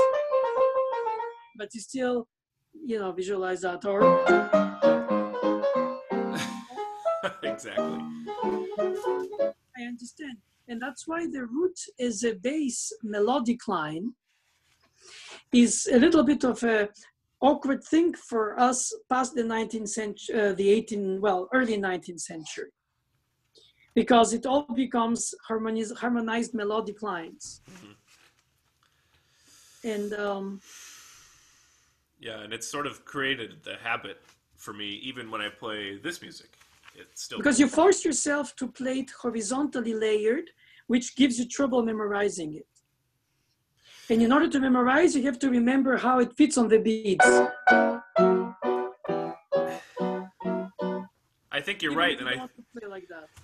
but you still, you know, visualize that or exactly. I understand. And that's why the root is a bass melodic line is a little bit of a awkward thing for us past the 19th century, uh, the 18, well, early 19th century. because it all becomes harmonized, harmonized melodic lines. Mm-hmm. And um, yeah, and it's sort of created the habit for me, even when I play this music. It's still because you force yourself to play it horizontally layered, which gives you trouble memorizing it. And in order to memorize, you have to remember how it fits on the beats. I think you're right, and I like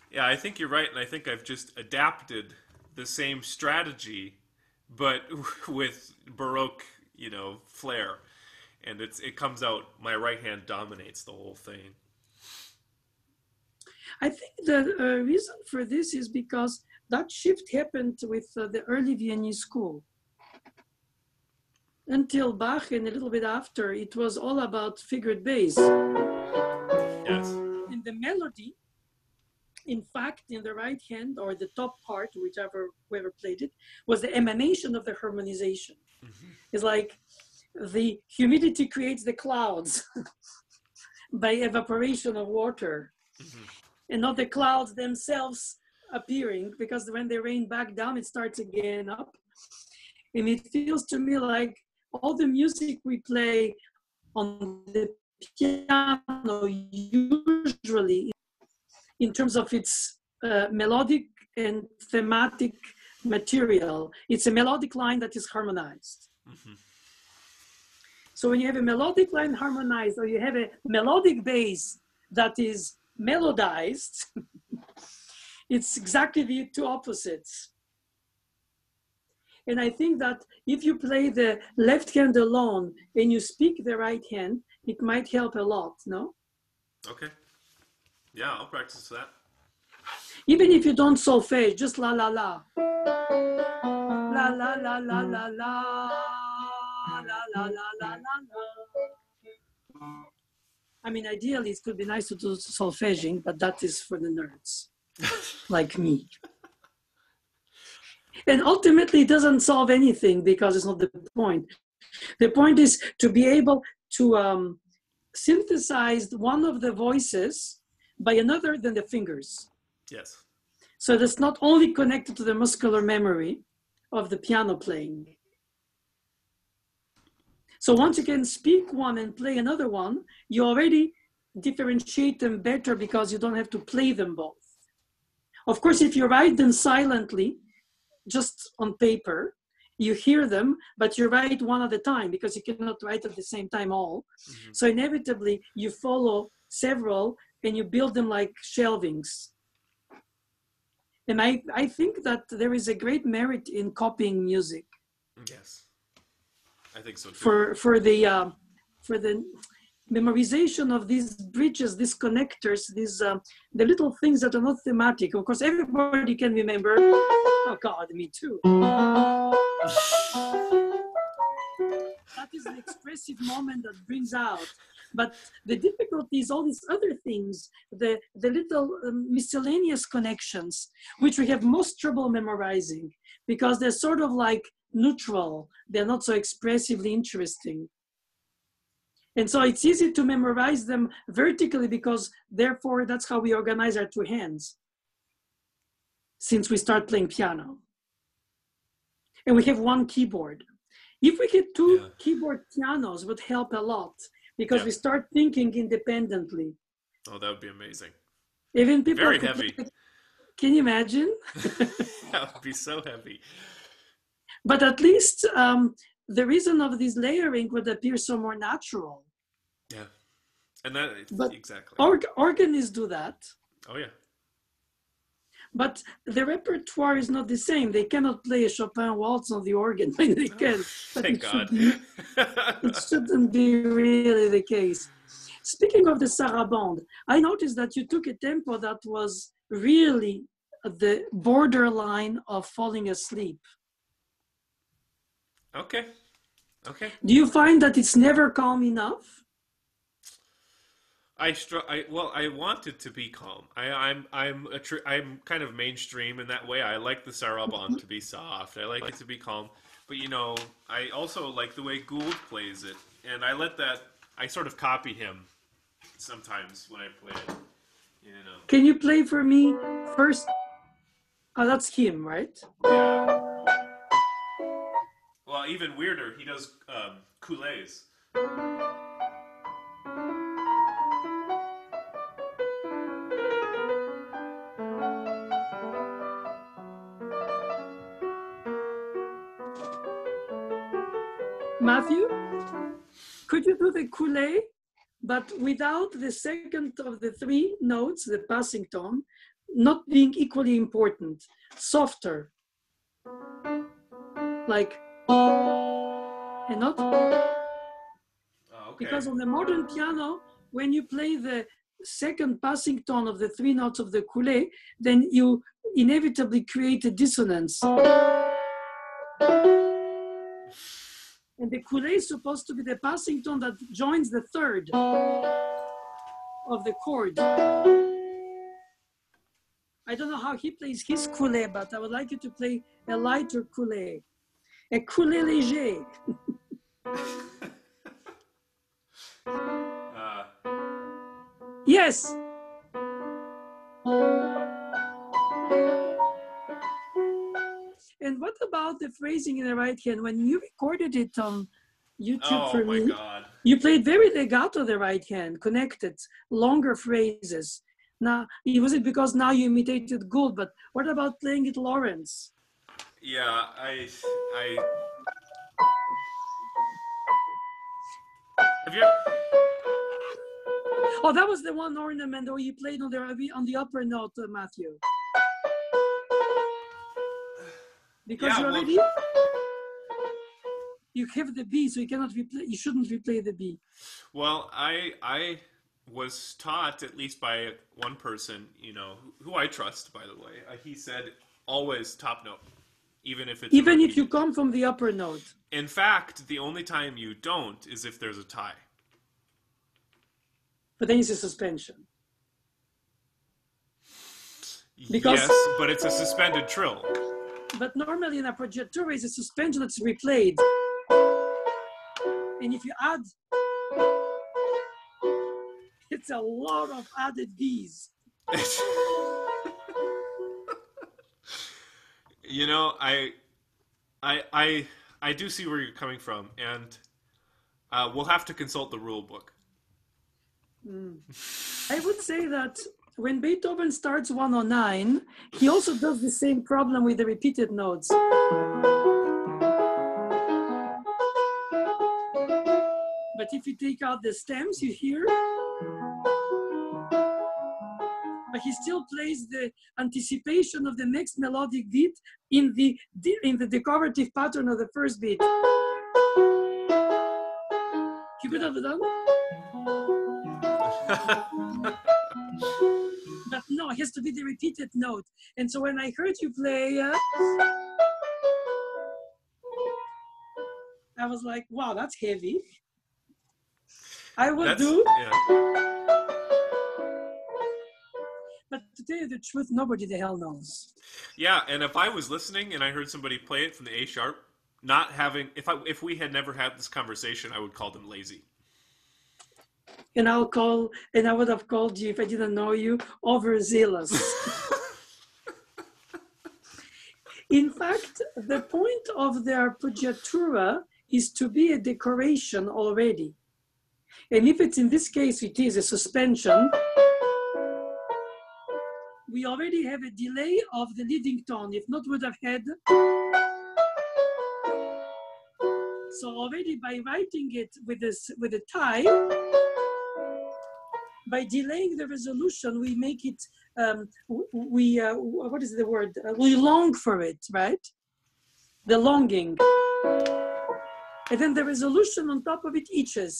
yeah, I think you're right, and I think I've just adapted the same strategy, but with baroque, you know, flair, and it's it comes out. My right hand dominates the whole thing. I think the uh, reason for this is because that shift happened with uh, the early Viennese school until Bach and a little bit after, it was all about figured bass. Yes. In the melody, in fact, in the right hand or the top part, whichever whoever played it, was the emanation of the harmonization. Mm-hmm. It's like the humidity creates the clouds by evaporation of water, mm-hmm. and not the clouds themselves appearing, because when they rain back down, it starts again up. And it feels to me like all the music we play on the piano usually in terms of its uh, melodic and thematic material. It's a melodic line that is harmonized. Mm-hmm. so when you have a melodic line harmonized or you have a melodic bass that is melodized it's exactly the two opposites and I think that if you play the left hand alone and you speak the right hand, it might help a lot, no? Okay. Yeah, I'll practice that. Even if you don't solfege, just la la la. La la la la la la. La la la la la la. I mean, ideally, it could be nice to do solfeging, but that is for the nerds like me and ultimately it doesn't solve anything because it's not the point. The point is to be able to um, synthesize one of the voices by another than the fingers. Yes. So that's not only connected to the muscular memory of the piano playing. So once you can speak one and play another one you already differentiate them better because you don't have to play them both. Of course if you write them silently just on paper you hear them but you write one at a time because you cannot write at the same time all mm-hmm. so inevitably you follow several and you build them like shelvings and i i think that there is a great merit in copying music yes i think so too. for for the uh, for the memorization of these bridges, these connectors, these uh, the little things that are not thematic. Of course, everybody can remember. Oh God, me too. that is an expressive moment that brings out. But the difficulty is all these other things, the, the little um, miscellaneous connections, which we have most trouble memorizing because they're sort of like neutral. They're not so expressively interesting. And so it's easy to memorize them vertically because therefore that's how we organize our two hands since we start playing piano. And we have one keyboard. If we get two yeah. keyboard pianos would help a lot because yeah. we start thinking independently. Oh, that would be amazing. Even people very heavy. Can you imagine? that would be so heavy. But at least um, the reason of this layering would appear so more natural. Yeah, and that but exactly. Org- organists do that. Oh yeah. But the repertoire is not the same. They cannot play a Chopin waltz on the organ. they ah, oh, can. But Thank it God. Shouldn't, it shouldn't be really the case. Speaking of the sarabande, I noticed that you took a tempo that was really the borderline of falling asleep. Okay. Okay. Do you find that it's never calm enough? I, str- I well, I want it to be calm. I, I'm I'm a tr- I'm kind of mainstream in that way. I like the sarabande to be soft. I like it to be calm. But you know, I also like the way Gould plays it, and I let that. I sort of copy him sometimes when I play it. You know. Can you play for me first? Oh, that's him, right? Yeah. Well, even weirder, he does um, coulées. Matthew, could you do the coulé, but without the second of the three notes, the passing tone, not being equally important, softer, like, and not Oh, okay. because on the modern piano, when you play the second passing tone of the three notes of the coulé, then you inevitably create a dissonance. And the coulé is supposed to be the passing tone that joins the third of the chord. I don't know how he plays his coulé, but I would like you to play a lighter coulé, a coulé léger. uh, Yes. And what about the phrasing in the right hand? When you recorded it on YouTube oh for my me, god. you played very legato the right hand, connected, longer phrases. Now, it was it because now you imitated Gould, but what about playing it Lorenz? Yeah, I, I. Have you? Oh, that was the one ornament where you played on the on the upper note, uh, Matthew. Because Yeah, you well- already you have the B, so you cannot replay. You shouldn't replay the B. Well, I I was taught at least by one person, you know, who, who I trust, by the way. Uh, he said always top note, even if it's Even if you come from the upper note. In fact, the only time you don't is if there's a tie. But then it's a suspension. Because- yes, but it's a suspended trill. But normally in appoggiatura is a suspension that's replayed. And if you add, it's a lot of added B's. you know, I, I, I, I do see where you're coming from, and uh, we'll have to consult the rule book. I would say that when Beethoven starts 109, he also does the same problem with the repeated notes. But if you take out the stems, you hear. But he still plays the anticipation of the next melodic beat in the in the decorative pattern of the first beat. He could have done. But no, it has to be the repeated note. And so when I heard you play, uh, I was like, wow, that's heavy. I will That's do, yeah. but to tell you the truth, nobody the hell knows. Yeah, and if I was listening and I heard somebody play it from the A sharp, not having if I if we had never had this conversation, I would call them lazy. And I'll call, and I would have called you if I didn't know you, overzealous. In fact, the point of their projectura is to be a decoration already. And if it's in this case, it is a suspension, we already have a delay of the leading tone. If not, would have had. So already by writing it with this with a tie, by delaying the resolution, we make it. Um, we uh, what is the word? Uh, we long for it, right? The longing, and then the resolution on top of it itches.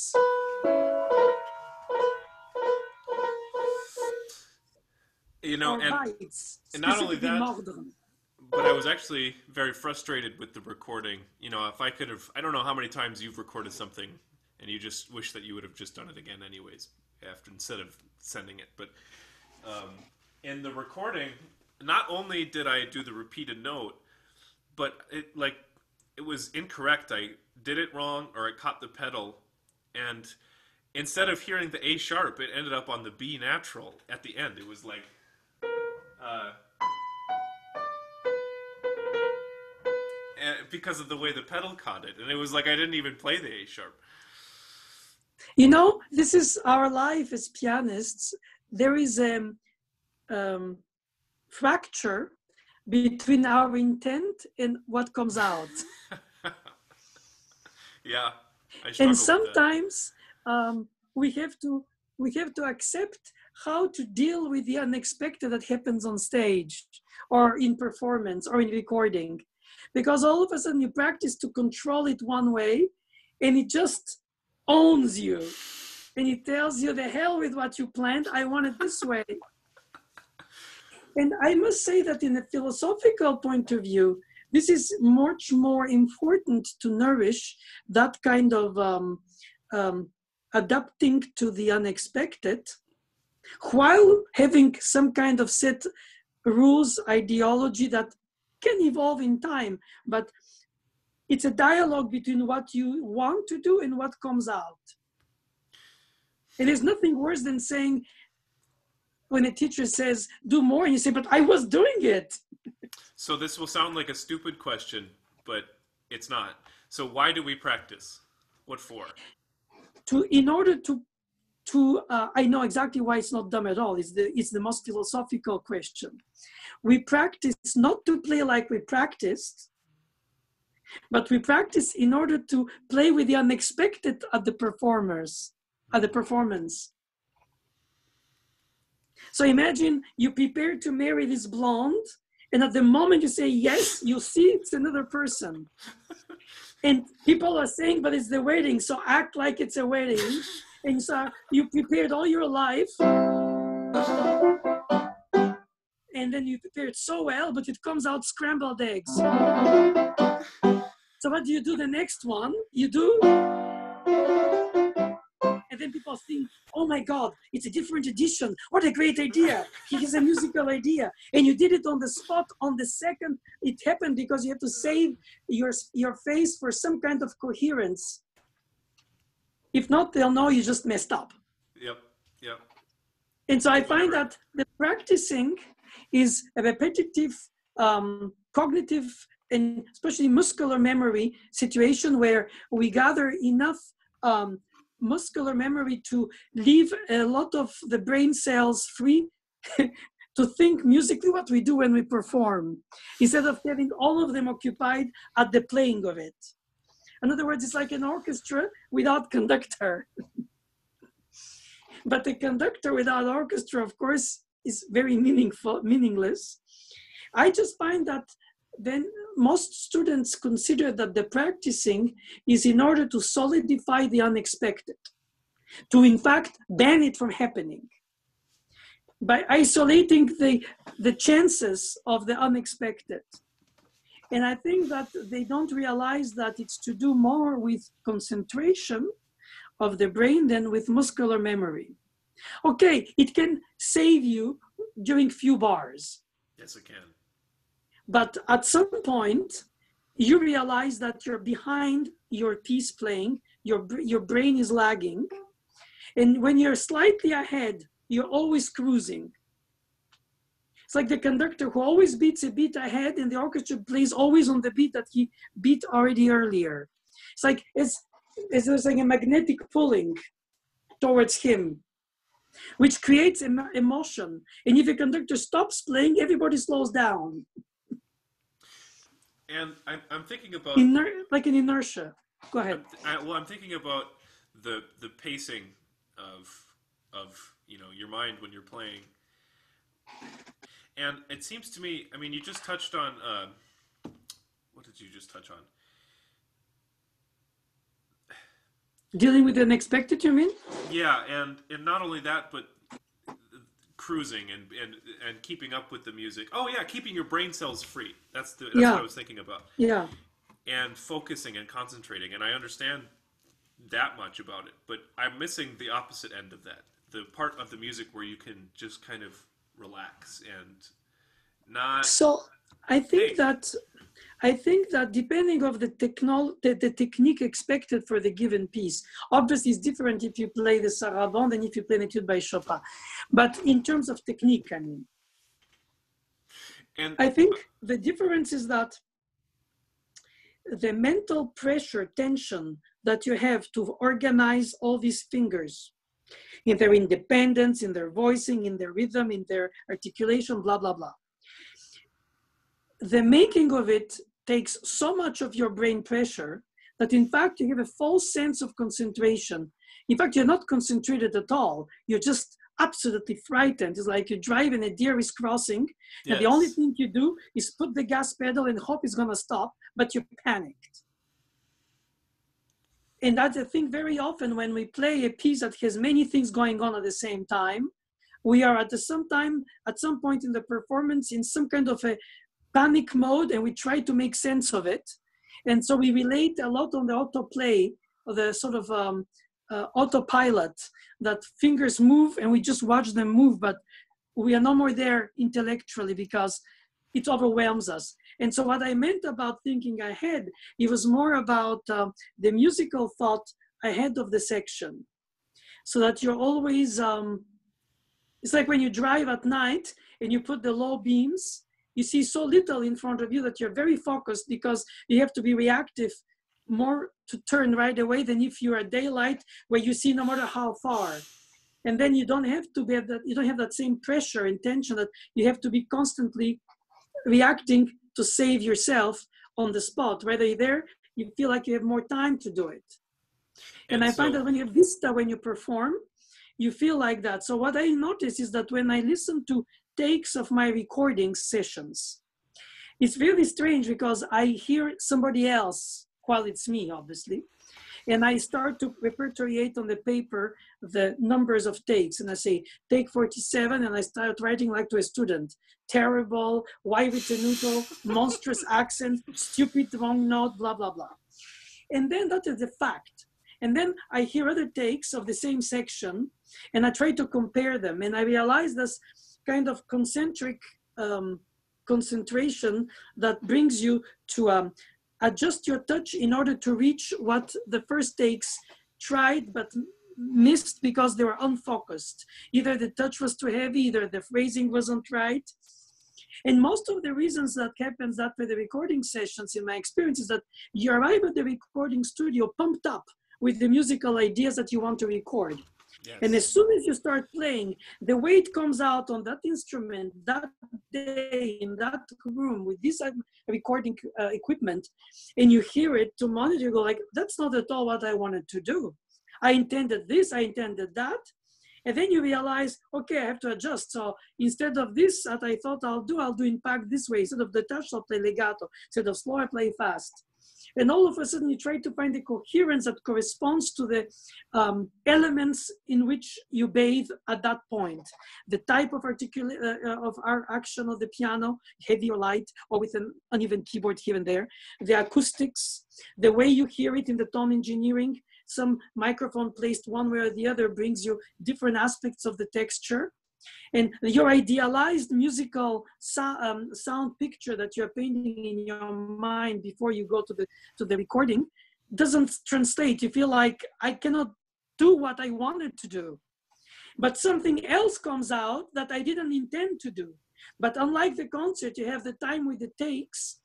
You know, and bites. and not only that- but I was actually very frustrated with the recording. You know, if I could have, I don't know how many times you've recorded something and you just wish that you would have just done it again, anyways, after instead of sending it. But um, in the recording, not only did I do the repeated note, but it like it was incorrect. I did it wrong, or I caught the pedal, and instead of hearing the A sharp, it ended up on the B natural at the end. It was like, uh, because of the way the pedal caught it, and it was like I didn't even play the A sharp. You know, this is our life as pianists. There is a um, fracture between our intent and what comes out. yeah, and sometimes um, we have to we have to accept how to deal with the unexpected that happens on stage or in performance or in recording because all of a sudden you practice to control it one way and it just owns you. And he tells you the hell with what you planned. I want it this way. And i must say that in a philosophical point of view this is much more important to nourish that kind of um, um, adapting to the unexpected while having some kind of set rules ideology that can evolve in time. But it's a dialogue between what you want to do and what comes out. And there's nothing worse than saying when a teacher says do more and you say but i was doing it. So this will sound like a stupid question but it's not. So why do we practice? What for? To in order to to uh, i know exactly why it's not dumb at all. It's the it's the most philosophical question. We practice not to play like we practiced but we practice in order to play with the unexpected at the performers at the performance so imagine you prepare to marry this blonde and at the moment you say yes you see it's another person and people are saying, but it's the wedding, so act like it's a wedding. And so you prepared all your life, and then you prepared so well, but it comes out scrambled eggs. So what do you do the next one? You do and then people think, oh my God, it's a different edition. What a great idea. He has a musical idea. And you did it on the spot, on the second it happened because you have to save your, your face for some kind of coherence. If not, they'll know you just messed up. Yep, yep. And so I find that the practicing is a repetitive, um, cognitive, and especially muscular memory situation where we gather enough um, muscular memory to leave a lot of the brain cells free to think musically what we do when we perform instead of having all of them occupied at the playing of it. In other words it's like an orchestra without conductor. But the conductor without orchestra of course is very meaningful meaningless. I just find that then most students consider that the practicing is in order to solidify the unexpected, to in fact ban it from happening. By isolating the, the chances of the unexpected. And I think that they don't realize that it's to do more with concentration of the brain than with muscular memory. Okay, it can save you during few bars. Yes, it can but at some point, you realize that you're behind your piece playing, your, your brain is lagging. And when you're slightly ahead, you're always cruising. It's like the conductor who always beats a beat ahead, and the orchestra plays always on the beat that he beat already earlier. It's like it's, it's there's like a magnetic pulling towards him, which creates emotion. And if the conductor stops playing, everybody slows down. And I'm, I'm thinking about Iner- like an inertia. Go ahead. I, well, I'm thinking about the the pacing of of you know your mind when you're playing, and it seems to me. I mean, you just touched on uh, what did you just touch on? Dealing with the unexpected, you mean? Yeah, and and not only that, but cruising and, and and keeping up with the music. Oh yeah, keeping your brain cells free. That's the that's yeah. what I was thinking about. Yeah. And focusing and concentrating. And I understand that much about it, but I'm missing the opposite end of that. The part of the music where you can just kind of relax and not So I think that I think that depending of the, technol- the, the, technique expected for the given piece, obviously it's different if you play the sarabande than if you play an etude by Chopin. But in terms of technique, I mean. And I think the difference is that the mental pressure, tension that you have to organize all these fingers in their independence, in their voicing, in their rhythm, in their articulation, blah, blah, blah. The making of it takes so much of your brain pressure that in fact you have a false sense of concentration. In fact, you're not concentrated at all. You're just absolutely frightened. It's like you drive and a deer is crossing, yes. and the only thing you do is put the gas pedal and hope it's gonna stop, but you're panicked. And that's the thing very often when we play a piece that has many things going on at the same time, we are at the same time at some point in the performance in some kind of a panic mode and we try to make sense of it. And so we relate a lot on the autoplay, the sort of um, uh, autopilot that fingers move and we just watch them move, but we are no more there intellectually because it overwhelms us. And so what I meant about thinking ahead, it was more about uh, the musical thought ahead of the section. So that you're always, um, it's like when you drive at night and you put the low beams you see so little in front of you that you're very focused because you have to be reactive more to turn right away than if you're at daylight where you see no matter how far. And then you don't have to be that you don't have that same pressure and tension that you have to be constantly reacting to save yourself on the spot. Whether you're there you feel like you have more time to do it. And, and i so, find that when you have vista when you perform you feel like that. So what i notice is that when i listen to takes of my recording sessions. It's really strange because I hear somebody else while it's me, obviously. And I start to repertoriate on the paper the numbers of takes. And I say, take 47, and I start writing like to a student. Terrible, why ritenuto, monstrous accent, stupid wrong note, blah, blah, blah. And then that is the fact. And then I hear other takes of the same section, and I try to compare them. And I realize this kind of concentric um, concentration that brings you to um, adjust your touch in order to reach what the first takes tried but missed because they were unfocused. Either the touch was too heavy, either the phrasing wasn't right. And most of the reasons that happens for the recording sessions, in my experience, is that you arrive at the recording studio pumped up with the musical ideas that you want to record. Yes. And as soon as you start playing, the way it comes out on that instrument that day in that room with this recording uh, equipment, and you hear it to monitor, you go like, that's not at all what I wanted to do. I intended this, I intended that. And then you realize, okay, I have to adjust. So instead of this that I thought I'll do, I'll do in impact this way. Instead of the touch, I'll play legato. Instead of slow, I play fast and all of a sudden you try to find the coherence that corresponds to the um, elements in which you bathe at that point. The type of articulate uh, uh, of our action of the piano, heavy or light, or with an uneven keyboard here and there. The acoustics, the way you hear it in the tone engineering. Some microphone placed one way or the other brings you different aspects of the texture and your idealized musical so, um, sound picture that you're painting in your mind before you go to the to the recording doesn't translate. You feel like i cannot do what i wanted to do. But something else comes out that i didn't intend to do. But unlike the concert you have the time with the takes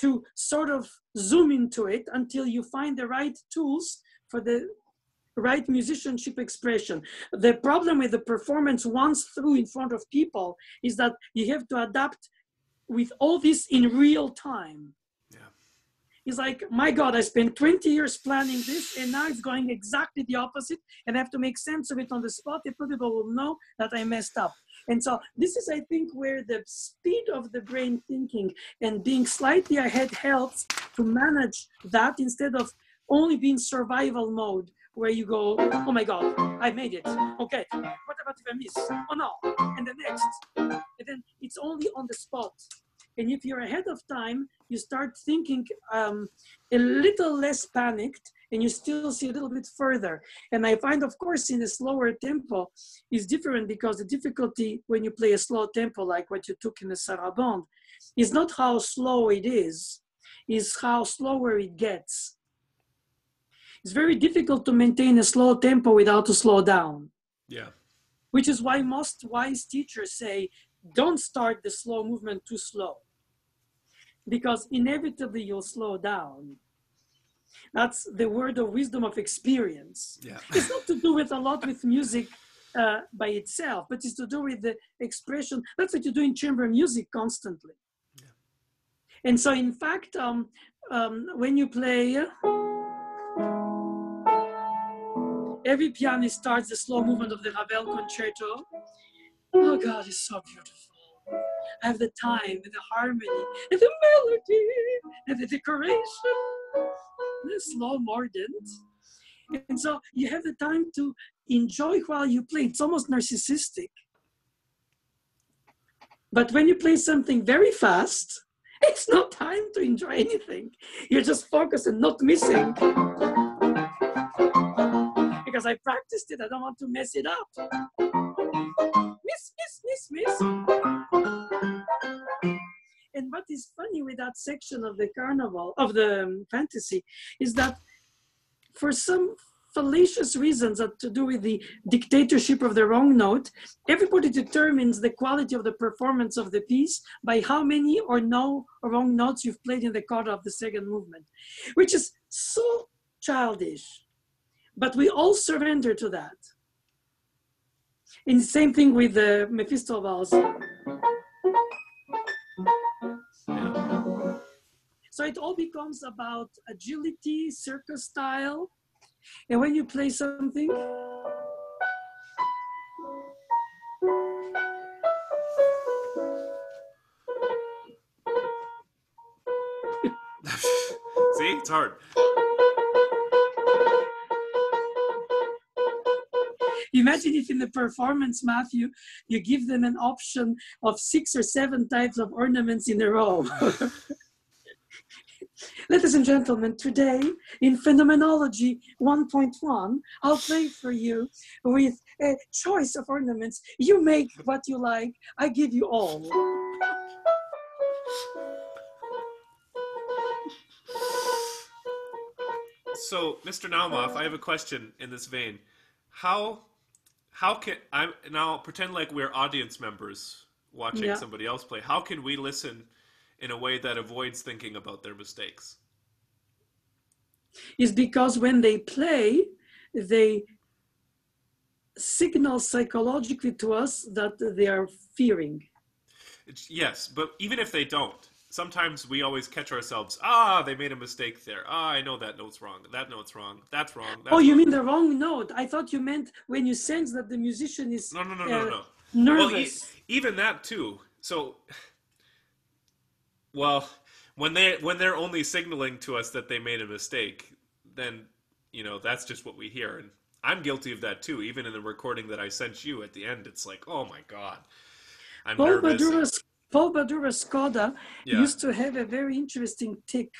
to sort of zoom into it until you find the right tools for the right musicianship expression. The problem with the performance once through in front of people is that you have to adapt with all this in real time. Yeah. It's like, my God, I spent 20 years planning this and now it's going exactly the opposite and I have to make sense of it on the spot. If people will know that I messed up. And so this is, I think, where the speed of the brain thinking and being slightly ahead helps to manage that instead of only being survival mode where you go, oh my God, I made it. Okay, what about if I miss? Oh no, and the next. And then it's only on the spot. And if you're ahead of time, you start thinking um, a little less panicked and you still see a little bit further. And I find, of course, in a slower tempo is different because the difficulty when you play a slow tempo, like what you took in the sarabande, is not how slow it is, is how slower it gets. It's very difficult to maintain a slow tempo without to slow down. Yeah. Which is why most wise teachers say, don't start the slow movement too slow. Because inevitably you'll slow down. That's the word of wisdom of experience. Yeah. It's not to do with a lot with music uh, by itself, but it's to do with the expression. That's what you do in chamber music constantly. Yeah. And so, in fact, um, um, when you play, every pianist starts the slow movement of the Ravel concerto. Oh God, it's so beautiful. I have the time and the harmony and the melody and the decoration. It's slow mordant. And so you have the time to enjoy while you play. It's almost narcissistic. But when you play something very fast, it's not time to enjoy anything. You're just focused and not missing. Because I practiced it, I don't want to mess it up. Miss, miss, miss, miss. And what is funny with that section of the carnival, of the um, fantasy, is that for some fallacious reasons that to do with the dictatorship of the wrong note, everybody determines the quality of the performance of the piece by how many or no wrong notes you've played in the coda of the second movement, which is so childish. But we all surrender to that. And same thing with the Mephisto valse. So it all becomes about agility, circus style. And when you play something, See, it's hard. Imagine if in the performance, Matthew, you give them an option of six or seven types of ornaments in a row. Ladies and gentlemen, today in Phenomenology 1.1, I'll play for you with a choice of ornaments. You make what you like, I give you all. So, Mr. Naoumoff, I have a question in this vein. How how can I now pretend like we're audience members watching Yeah. somebody else play? How can we listen in a way that avoids thinking about their mistakes? Is because when they play, they signal psychologically to us that they are fearing. It's, yes, but even if they don't, sometimes we always catch ourselves. Ah, they made a mistake there. Ah, I know that note's wrong. That note's wrong. That's wrong. That's oh, you wrong. mean the wrong note? I thought you meant when you sense that the musician is No, no, no, no, uh, no. no. Well, e- nervous. even that too. So, well, when they when they're only signaling to us that they made a mistake, then you know that's just what we hear, and I'm guilty of that too. Even in the recording that I sent you at the end, it's like, oh my god, I'm Paul nervous. Badura's Paul Badura Skoda Yeah. used to have a very interesting tick.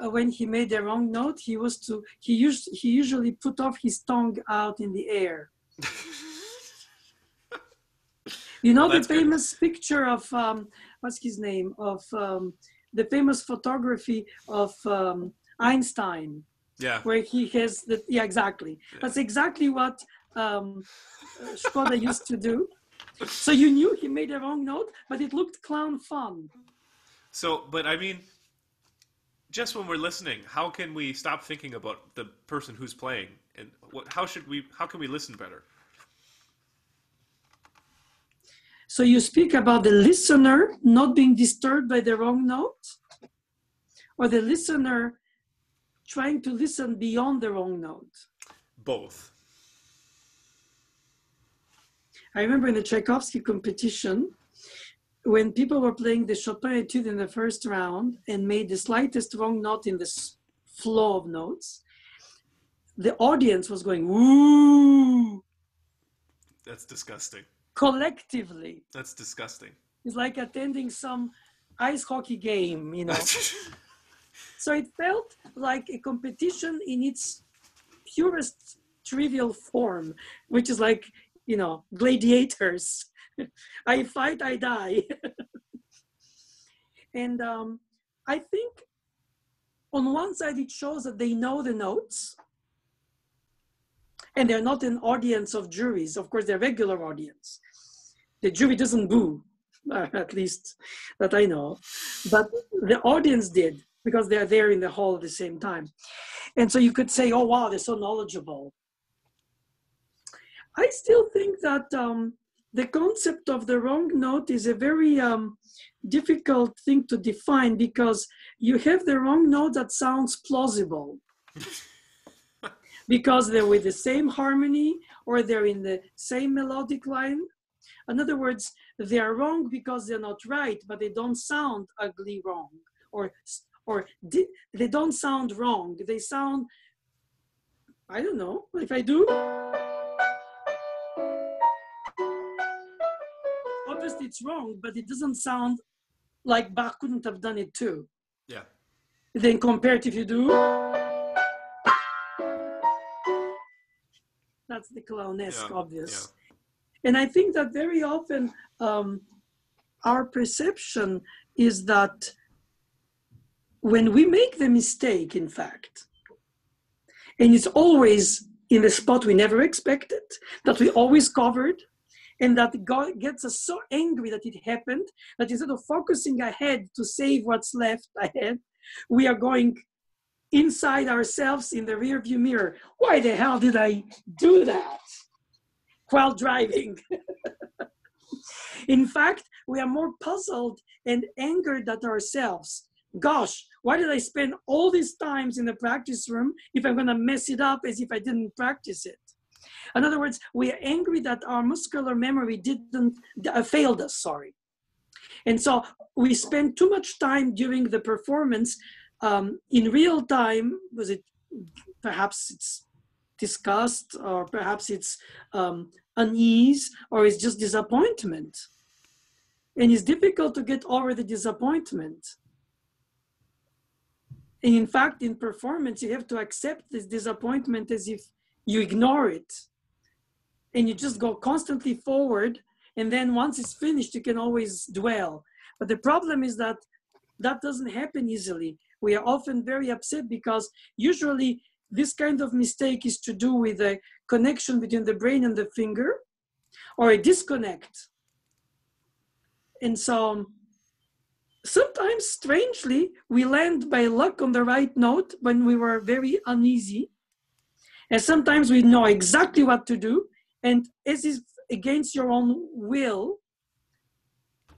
Uh, when he made the wrong note, he was to he used he usually put off his tongue out in the air. You know Well, the that's good. famous picture of um, what's his name of um, the famous photography of um, Einstein, yeah, where he has the yeah exactly. That's exactly what um, uh, Skoda used to do. So you knew he made a wrong note, but it looked clown fun. So, but I mean, just when we're listening, how can we stop thinking about the person who's playing, and what? How should we? How can we listen better? So you speak about the listener not being disturbed by the wrong note, or the listener trying to listen beyond the wrong note. Both. I remember in the Tchaikovsky competition, when people were playing the Chopin etude in the first round and made the slightest wrong note in the flow of notes, the audience was going, woo, That's disgusting. collectively. That's disgusting. It's like attending some ice hockey game, you know. So it felt like a competition in its purest trivial form, which is like, you know, gladiators. I fight, I die. and um, I think on one side, it shows that they know the notes, and they're not an audience of juries. Of course, they're regular audience. The jury doesn't boo, at least that I know, but the audience did because they're there in the hall at the same time. And so you could say, oh, wow, they're so knowledgeable. I still think that um, the concept of the wrong note is a very um, difficult thing to define because you have the wrong note that sounds plausible. because they're with the same harmony or they're in the same melodic line. In other words, they are wrong because they're not right, but they don't sound ugly wrong or or they don't sound wrong. They sound, I don't know, if I do. Obviously it's wrong, but it doesn't sound like Bach couldn't have done it too. Yeah. Then compared if you do. That's the clownesque, yeah, obvious. Yeah. And I think that very often um, our perception is that when we make the mistake, in fact, and it's always in the spot we never expected, that we always covered, and that God gets us so angry that it happened that instead of focusing ahead to save what's left ahead, we are going inside ourselves in the rearview mirror. Why the hell did I do that while driving? in fact, we are more puzzled and angered at ourselves gosh, why did I spend all these times in the practice room if I'm going to mess it up as if I didn't practice it? In other words, we are angry that our muscular memory didn't uh, failed us. Sorry, and so we spend too much time during the performance um, in real time. Was it perhaps it's disgust, or perhaps it's um, unease, or it's just disappointment, and it's difficult to get over the disappointment and in fact, in performance, you have to accept this disappointment as if you ignore it. And you just go constantly forward. And then once it's finished, you can always dwell. But the problem is that that doesn't happen easily. We are often very upset because usually this kind of mistake is to do with a connection between the brain and the finger or a disconnect. And so sometimes strangely we land by luck on the right note when we were very uneasy and sometimes we know exactly what to do and as is against your own will?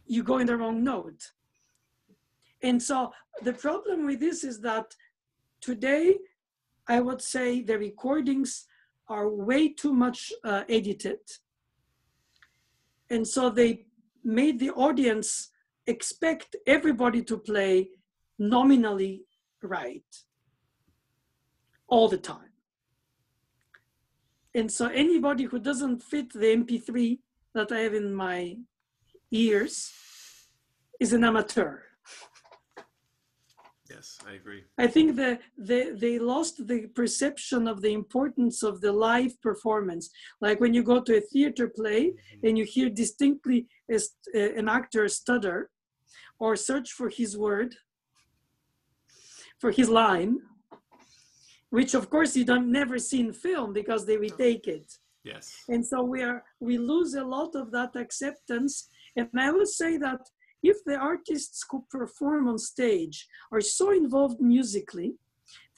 You go in the wrong note and so the problem with this is that today i would say the recordings are way too much uh, edited. And so they made the audience expect everybody to play nominally right all the time. And so anybody who doesn't fit the MP3 that I have in my ears is an amateur. Yes, I agree. I think that they, they lost the perception of the importance of the live performance. Like when you go to a theater play mm-hmm. and you hear distinctly an actor stutter, or search for his word, for his line, which of course you don't never see in film because they retake it. Yes. And so we are we lose a lot of that acceptance. And I would say that if the artists who perform on stage are so involved musically,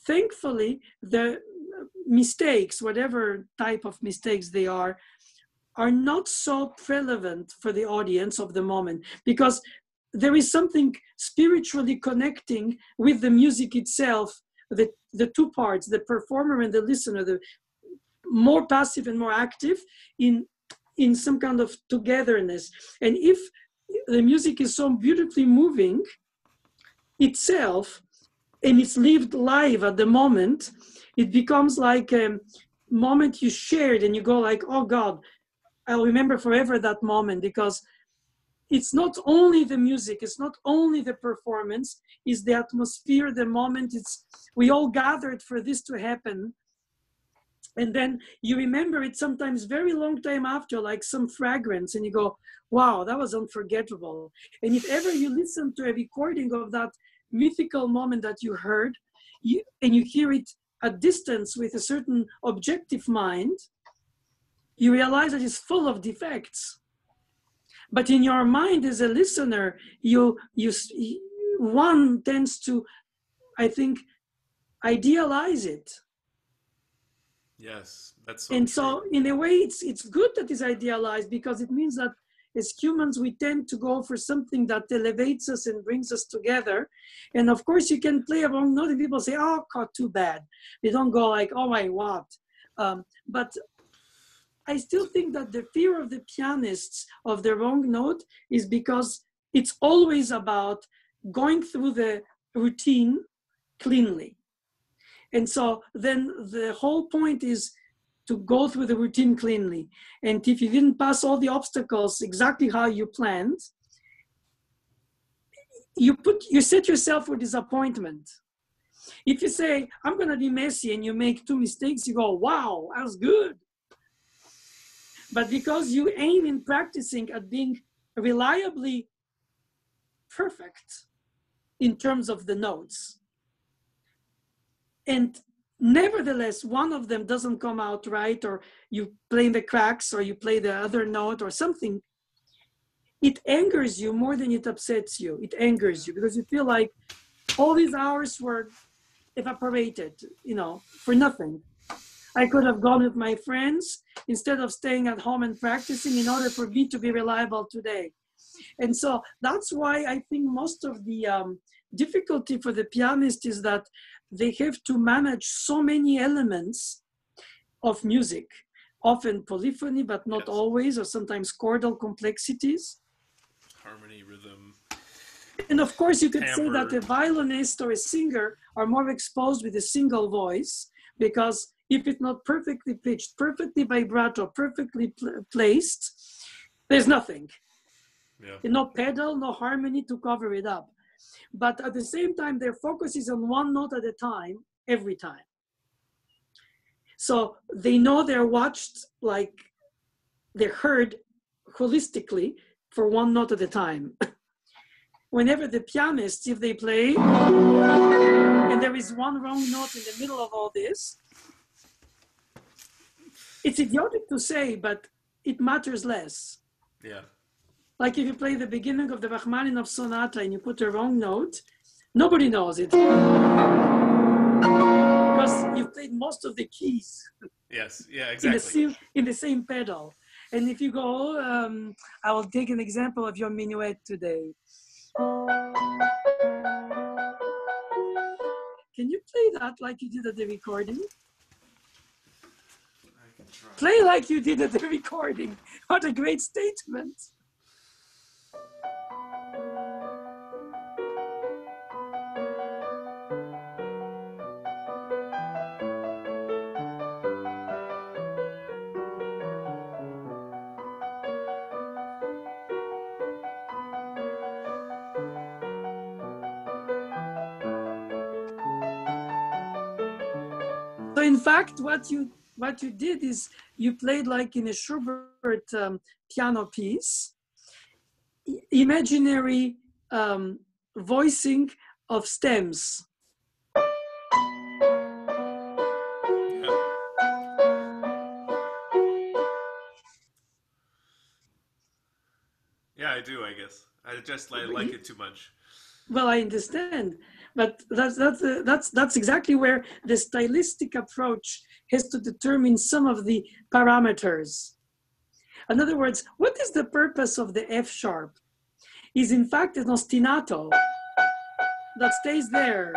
thankfully the uh, mistakes, whatever type of mistakes they are, are not so relevant for the audience of the moment because there is something spiritually connecting with the music itself the, the two parts the performer and the listener the more passive and more active in in some kind of togetherness. And if the music is so beautifully moving itself and it's lived live at the moment it becomes like a moment you shared and you go like oh god i'll remember forever that moment because it's not only the music it's not only the performance it's the atmosphere the moment. It's we all gathered for this to happen. And then you remember it sometimes very long time after like some fragrance and you go wow that was unforgettable. And if ever you listen to a recording of that mythical moment that you heard you, and you hear it at distance with a certain objective mind, you realize that it's full of defects. But in your mind as a listener, you, you, one tends to, I think, idealize it. Yes, that's so and true. so in a way it's it's good that it's idealized because it means that as humans we tend to go for something that elevates us and brings us together and of course you can play a wrong note and people say oh god too bad they don't go like oh my what um, but i still think that the fear of the pianists of the wrong note is because it's always about going through the routine cleanly and so then the whole point is to go through the routine cleanly. And if you didn't pass all the obstacles exactly how you planned, you put you set yourself for disappointment. If you say, I'm gonna be messy and you make two mistakes, you go, wow, that was good. But because you aim in practicing at being reliably perfect in terms of the notes, and nevertheless one of them doesn't come out right or you play in the cracks or you play the other note or something. It angers you more than it upsets you. It angers you because you feel like all these hours were evaporated you know for nothing i could have gone with my friends instead of staying at home and practicing in order for me to be reliable today and so that's why i think most of the um, difficulty for the pianist is that they have to manage so many elements of music, often polyphony, but not yes. always, or sometimes chordal complexities. Harmony, rhythm. And of course, you could timbre. say that a violinist or a singer are more exposed with a single voice because if it's not perfectly pitched, perfectly vibrato, perfectly pl- placed, there's nothing. Yeah. No pedal, no harmony to cover it up but at the same time, their focus is on one note at a time, every time. So they know they're watched like they're heard holistically for one note at a time. Whenever the pianists, if they play, and there is one wrong note in the middle of all this, it's idiotic to say, but it matters less. Yeah. Like if you play the beginning of the Rachmaninoff sonata and you put the wrong note, nobody knows it. Because you've played most of the keys. Yes, yeah, exactly. In the same, in the same pedal. And if you go, um, I will take an example of your minuet today. Can you play that like you did at the recording? Play like you did at the recording. What a great statement. So in fact, what you what you did is you played like in a Schubert um, piano piece, imaginary um, voicing of stems. Yeah, I do. I guess I just I like it too much. Well, I understand, but that's that's uh, that's that's exactly where the stylistic approach has to determine some of the parameters. In other words, what is the purpose of the F sharp? Is in fact an ostinato that stays there,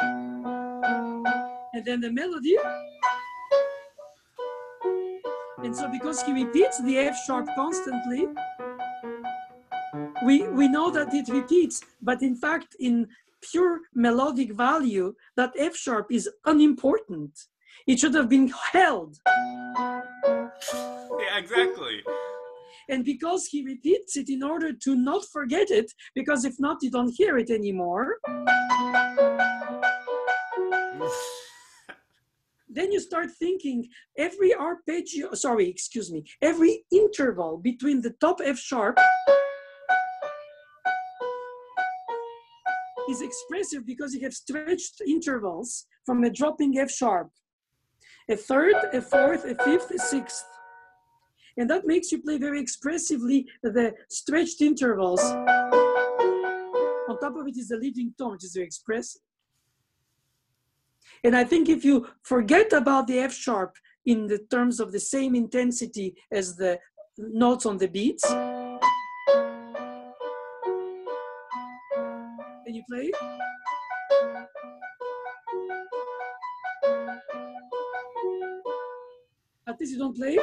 and then the melody. And so, because he repeats the F sharp constantly, we, we know that it repeats, but in fact, in pure melodic value, that F sharp is unimportant. It should have been held. Yeah, exactly. And because he repeats it in order to not forget it, because if not, you don't hear it anymore. then you start thinking every arpeggio, sorry, excuse me, every interval between the top F sharp is expressive because you have stretched intervals from a dropping F sharp, a third, a fourth, a fifth, a sixth. And that makes you play very expressively the stretched intervals. On top of it is the leading tone, which is very expressive. And I think if you forget about the F sharp in the terms of the same intensity as the notes on the beats, you play? At least you don't play?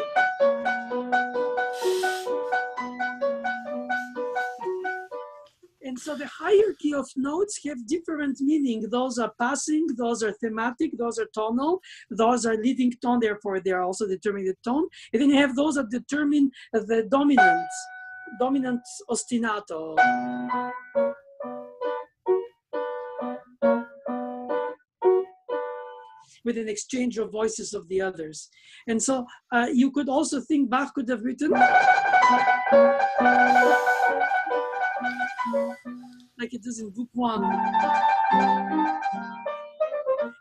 And so the hierarchy of notes have different meaning. Those are passing, those are thematic, those are tonal, those are leading tone, therefore they are also determining the tone. And then you have those that determine the dominant, dominant ostinato. With an exchange of voices of the others. And so uh, you could also think Bach could have written like it is in book one.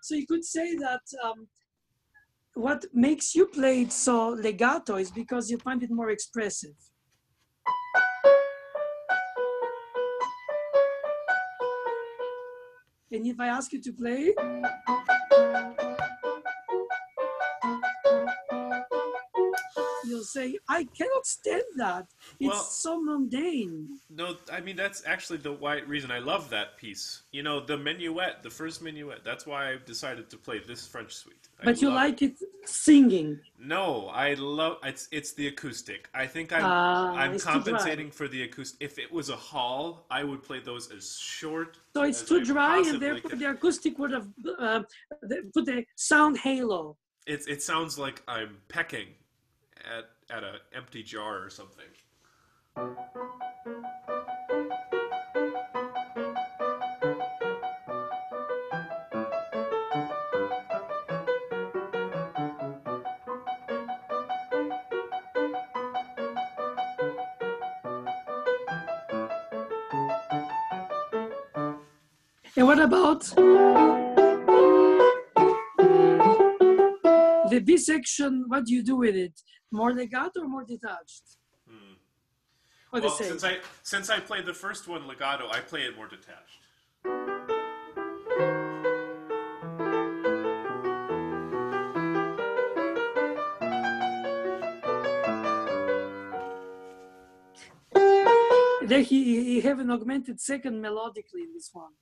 So you could say that um, what makes you play it so legato is because you find it more expressive. And if I ask you to play, say, I cannot stand that. It's well, so mundane. No, I mean that's actually the why, reason I love that piece. You know, the minuet, the first minuet. That's why I decided to play this French suite. I but you like it. it. singing? No, I love it's it's the acoustic. I think I'm uh, I'm compensating for the acoustic. If it was a hall, I would play those as short. So it's too I dry, and therefore the acoustic would have uh, put the sound halo. It it sounds like I'm pecking at at an empty jar or something. And what about the B section? What do you do with it? More legato or more detached? Hmm. Or well, since I since I played the first one legato, I play it more detached. There he, he have an augmented second melodically in this one.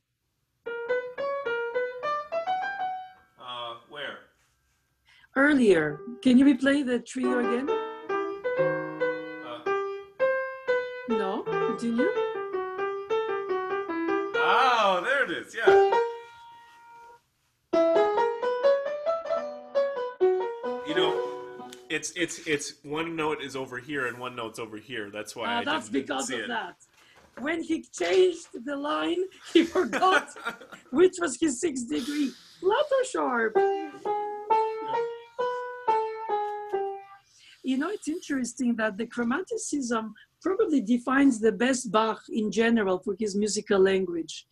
Earlier. Can you replay the trio again? Uh, no, continue. Oh, there it is. Yeah. You know, it's it's it's one note is over here and one note's over here. That's why. Uh, I that's didn't, because didn't of it. that. When he changed the line, he forgot which was his sixth degree. Flutter sharp. You know, it's interesting that the chromaticism probably defines the best Bach in general for his musical language,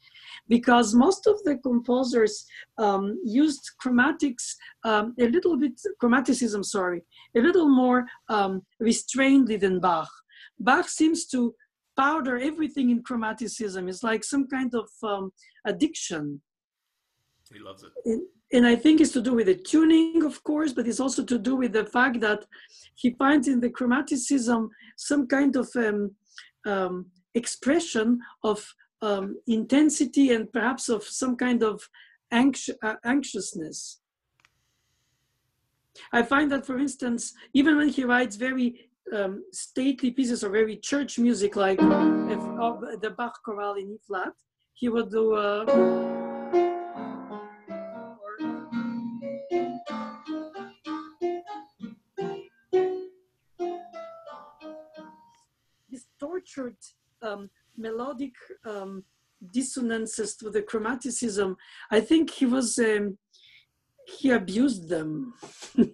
because most of the composers um, used chromatics um, a little bit, chromaticism, sorry, a little more um, restrainedly than Bach. Bach seems to powder everything in chromaticism. It's like some kind of um, addiction. He loves it. it and I think it's to do with the tuning, of course, but it's also to do with the fact that he finds in the chromaticism some kind of um, um, expression of um, intensity and perhaps of some kind of uh, anxiousness. I find that, for instance, even when he writes very um, stately pieces or very church music, like uh, the Bach chorale in E flat, he would do. Uh, tortured um, melodic um, dissonances to the chromaticism, I think he was, um, he abused them. and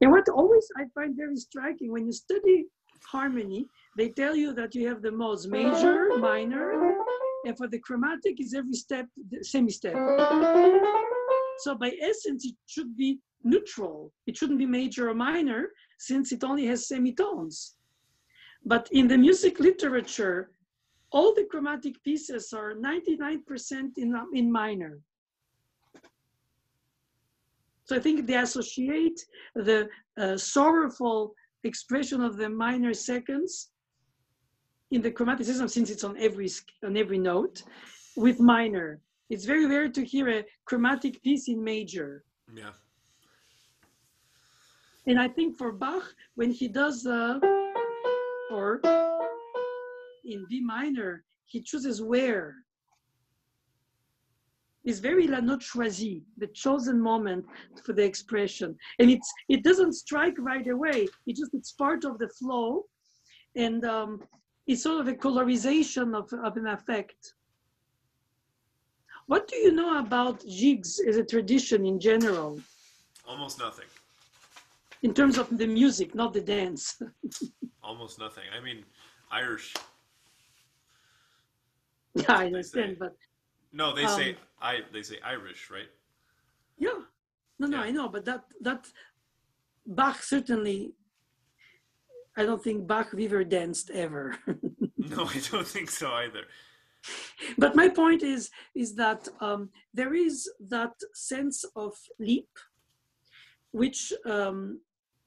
what always I find very striking when you study harmony, they tell you that you have the modes major, minor, and for the chromatic is every step semi-step. So by essence, it should be neutral. It shouldn't be major or minor since it only has semitones. But in the music literature, all the chromatic pieces are 99% in, in minor. So I think they associate the uh, sorrowful expression of the minor seconds in the chromaticism, since it's on every on every note, with minor. It's very rare to hear a chromatic piece in major. Yeah. And I think for Bach, when he does uh, or in B minor, he chooses where. It's very la note choisie, the chosen moment for the expression. And it's it doesn't strike right away. It just it's part of the flow, and um, it's sort of a colorization of, of an effect. What do you know about jigs as a tradition in general? Almost nothing. In terms of the music, not the dance. Almost nothing. I mean, Irish. Yeah, I understand, but no, they um, say I. They say Irish, right? Yeah. No, no, yeah. I know, but that that Bach certainly. I don't think Bach ever danced ever. no, I don't think so either. But my point is is that um, there is that sense of leap, which um,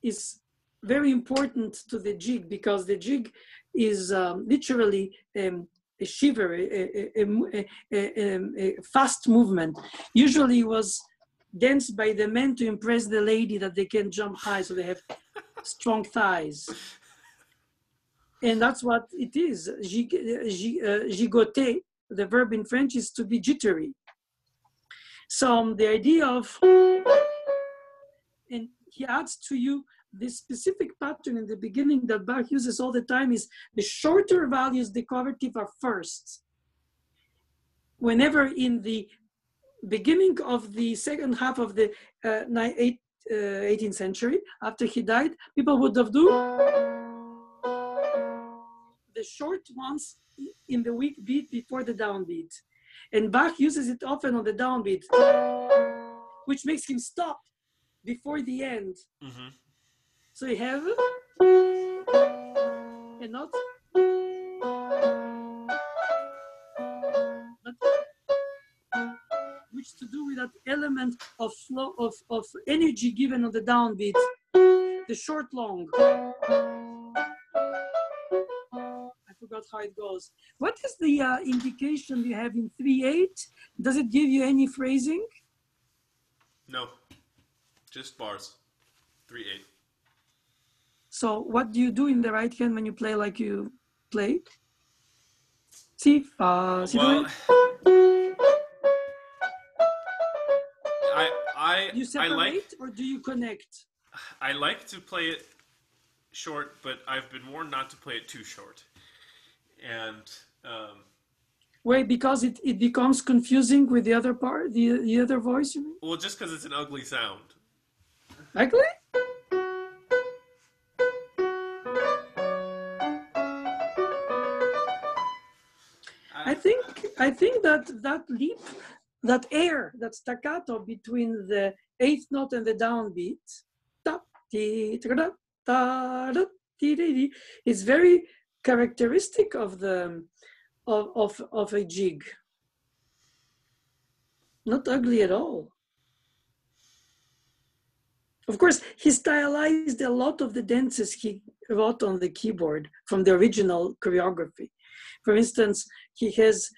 is very important to the jig because the jig is um, literally um, a shiver, a, a, a, a, fast movement. Usually was danced by the men to impress the lady that they can jump high, so they have strong thighs. And that's what it is. Gig, uh, gigoter, the verb in French is to be jittery. So um, the idea of, and he adds to you this specific pattern in the beginning that Bach uses all the time is the shorter values the declarative are first. Whenever in the beginning of the second half of the uh, 18th uh, century, after he died, people would have do the short ones in the weak beat before the downbeat. And Bach uses it often on the downbeat, which makes him stop before the end. Mm-hmm. So you have a note. which to do with that element of flow of, of energy given on the downbeat, the short long. I forgot how it goes. What is the uh, indication you have in 3-8? Does it give you any phrasing? No, just bars. 3-8. So what do you do in the right hand when you play like you play? Si, fa, si, well, I, I, you separate I like, or do you connect? I like to play it short, but I've been warned not to play it too short. And um, wait, because it, it becomes confusing with the other part, the the other voice. You mean? Well, just because it's an ugly sound. Ugly? I think that that leap, that air, that staccato between the eighth note and the downbeat, is very characteristic of the of, of, of a jig. Not ugly at all. Of course, he stylized a lot of the dances he wrote on the keyboard from the original choreography. For instance, he has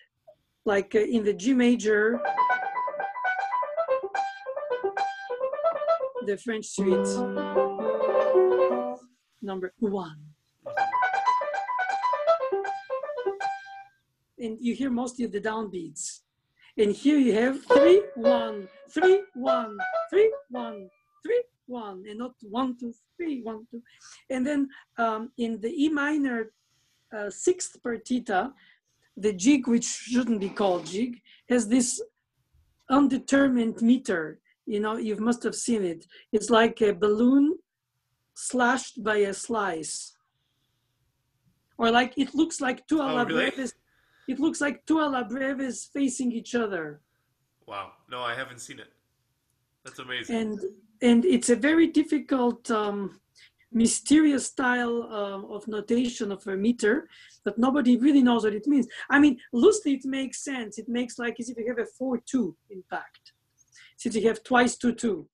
like uh, in the G major, the French suite, number one. And you hear mostly of the downbeats. And here you have three, one, three, one, three, one, three, one, and not one, two, three, one, two. And then um, in the E minor uh, sixth partita, the jig, which shouldn't be called jig, has this undetermined meter. You know, you must have seen it. It's like a balloon slashed by a slice. Or like it looks like two oh, really? It looks like two alla breves facing each other. Wow. No, I haven't seen it. That's amazing. And and it's a very difficult, um, mysterious style uh, of notation of a meter that nobody really knows what it means. I mean, loosely it makes sense. It makes like as if you have a four two, in fact, since you have twice two two.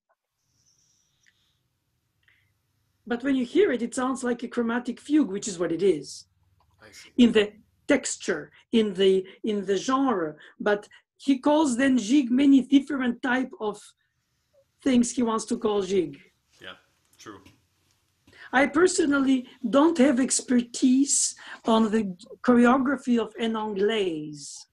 But when you hear it, it sounds like a chromatic fugue, which is what it is in the texture, in the in the genre. But he calls then jig many different type of things he wants to call jig. Yeah, true. I personally don't have expertise on the choreography of En Anglaise.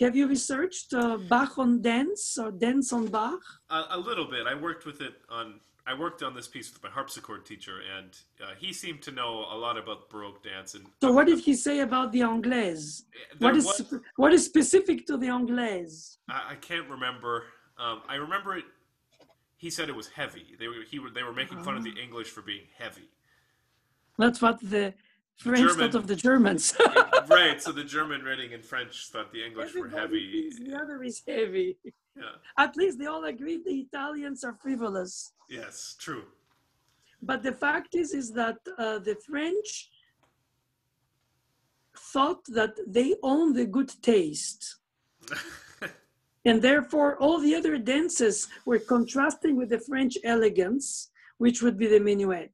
Have you researched uh, Bach on dance or dance on Bach? A, a little bit. I worked with it on I worked on this piece with my harpsichord teacher, and uh, he seemed to know a lot about Baroque dance. And so, what did he say about the Anglaise? What is was, what is specific to the Anglaise? I, I can't remember. Um, I remember it. He said it was heavy. They were he were, they were making fun of the ah. English for being heavy. That's what the French German, thought of the Germans. right. So the German reading in French thought the English Everybody were heavy. the other is heavy. Yeah. At least they all agree the Italians are frivolous. Yes, true. But the fact is, is that uh, the French thought that they own the good taste. and therefore, all the other dances were contrasting with the French elegance, which would be the minuet.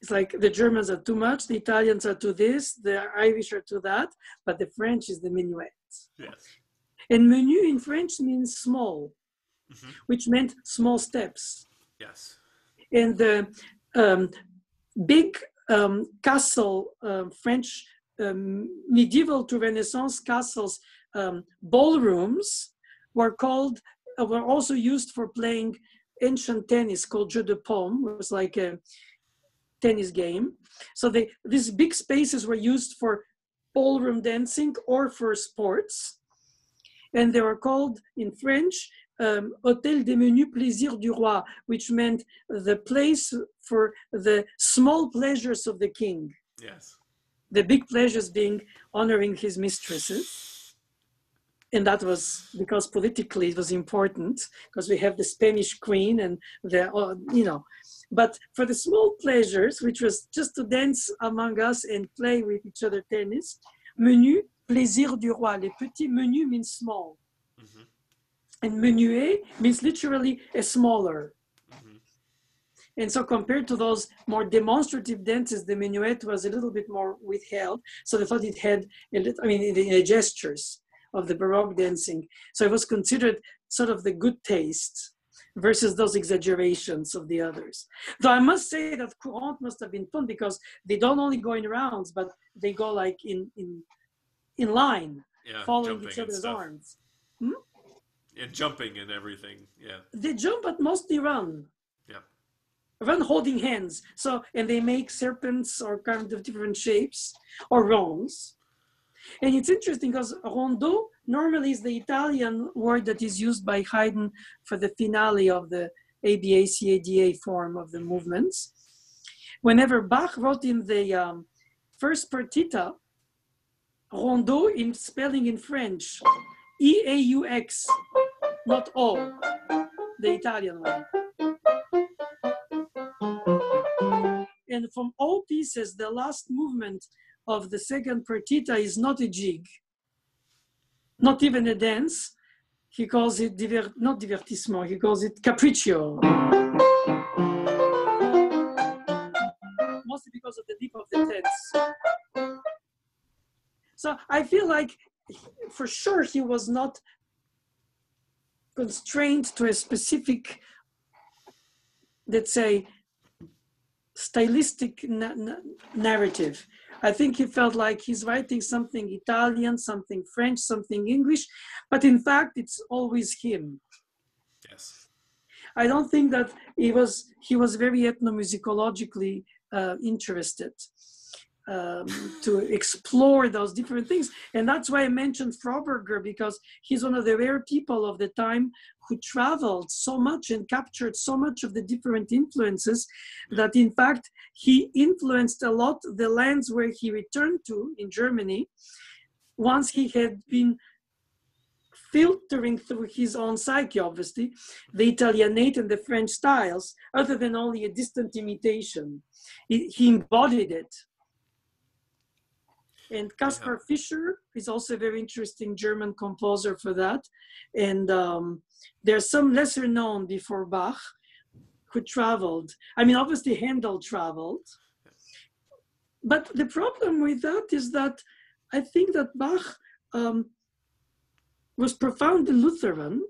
It's like the Germans are too much, the Italians are to this, the Irish are to that, but the French is the minuet. Yes. And menu in French means small, mm-hmm. which meant small steps. Yes. And the um, big um, castle, um, French um, medieval to Renaissance castles, um, ballrooms were called, uh, were also used for playing ancient tennis called jeu de paume. It was like a tennis game. So they, these big spaces were used for ballroom dancing or for sports and they were called in French um, Hôtel des Menus Plaisirs du Roi, which meant the place for the small pleasures of the king. Yes. The big pleasures being honoring his mistresses. And that was because politically it was important because we have the Spanish queen and the, uh, you know, but for the small pleasures, which was just to dance among us and play with each other tennis, menu plaisir du roi. Les petits menus means small. Mm-hmm. And menuet means literally a smaller. Mm-hmm. And so compared to those more demonstrative dances, the minuet was a little bit more withheld. So they thought it had, a little, I mean, in the gestures of the Baroque dancing. So it was considered sort of the good taste versus those exaggerations of the others. Though I must say that Courante must have been fun because they don't only go in rounds, but they go like in, in in line, yeah, following each other's arms. Hmm? And jumping and everything. Yeah. They jump, but mostly run. Yeah. Run holding hands. So, and they make serpents or kind of different shapes or ronds. And it's interesting because rondo normally is the Italian word that is used by Haydn for the finale of the ABA CADA form of the movements. Whenever Bach wrote in the um, first partita, rondo in spelling in French. E-A-U-X, not O, the Italian one. And from all pieces, the last movement of the second partita is not a jig, not even a dance. He calls it, diver, not divertissement, he calls it capriccio. Mostly because of the dip of the tense. So I feel like for sure he was not constrained to a specific, let's say, stylistic na- na- narrative. I think he felt like he's writing something Italian, something French, something English, but in fact, it's always him. Yes. I don't think that he was he was very ethnomusicologically uh, interested um, to explore those different things. And that's why I mentioned Froberger because he's one of the rare people of the time who traveled so much and captured so much of the different influences that, in fact, he influenced a lot the lands where he returned to in Germany once he had been filtering through his own psyche, obviously, the Italianate and the French styles, other than only a distant imitation. He, he embodied it. And Caspar yeah. Fischer is also a very interesting German composer for that. And um, there's some lesser known before Bach who traveled. I mean, obviously Handel traveled. But the problem with that is that I think that Bach um, was profoundly Lutheran.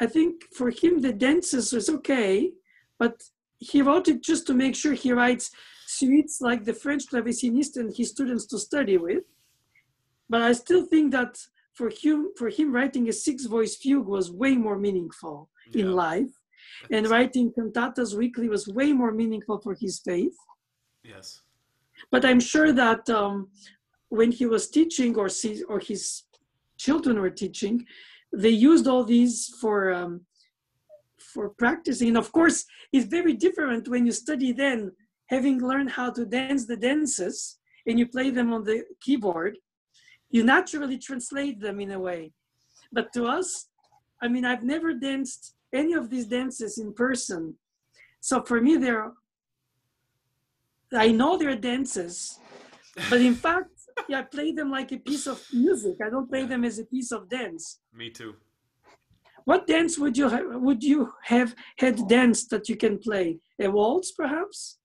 I think for him the dances was okay, but he wrote it just to make sure he writes suites like the French clavecinist and his students to study with. But I still think that for him, for him writing a six-voice fugue was way more meaningful yeah. in life, and writing cantatas weekly was way more meaningful for his faith. Yes. But I'm sure that um, when he was teaching or, see, or his children were teaching, they used all these for um, for practicing. And of course, it's very different when you study then, having learned how to dance the dances and you play them on the keyboard, you naturally translate them in a way. But to us, I mean, I've never danced any of these dances in person. So for me, they're, I know they're dances, but in fact, yeah, I play them like a piece of music. I don't play them as a piece of dance. Me too. What dance would you ha- would you have had danced that you can play? A waltz, perhaps?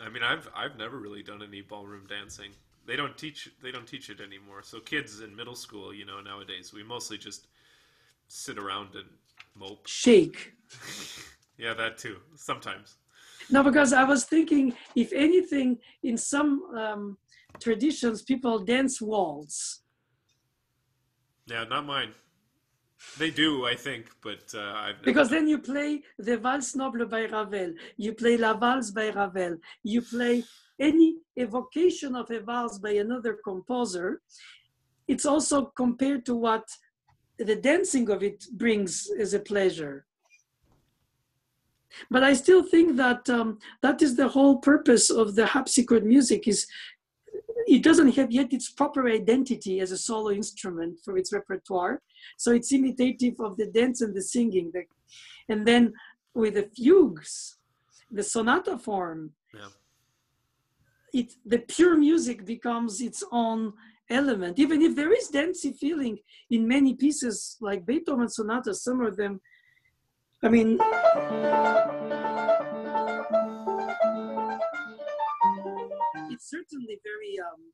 I mean, I've I've never really done any ballroom dancing. They don't teach they don't teach it anymore. So kids in middle school, you know, nowadays we mostly just sit around and mope. Shake. yeah, that too. Sometimes. No, because I was thinking, if anything, in some um, traditions, people dance waltz. Yeah, not mine. They do, I think, but uh, I've because then you play the Valse Noble by Ravel, you play La Valse by Ravel, you play any evocation of a valse by another composer. It's also compared to what the dancing of it brings as a pleasure. But I still think that um, that is the whole purpose of the harpsichord music is it doesn't have yet its proper identity as a solo instrument for its repertoire. So it's imitative of the dance and the singing. The, and then with the fugues, the sonata form, yeah. it the pure music becomes its own element. Even if there is dancey feeling in many pieces like Beethoven sonatas, some of them, I mean. Certainly very um,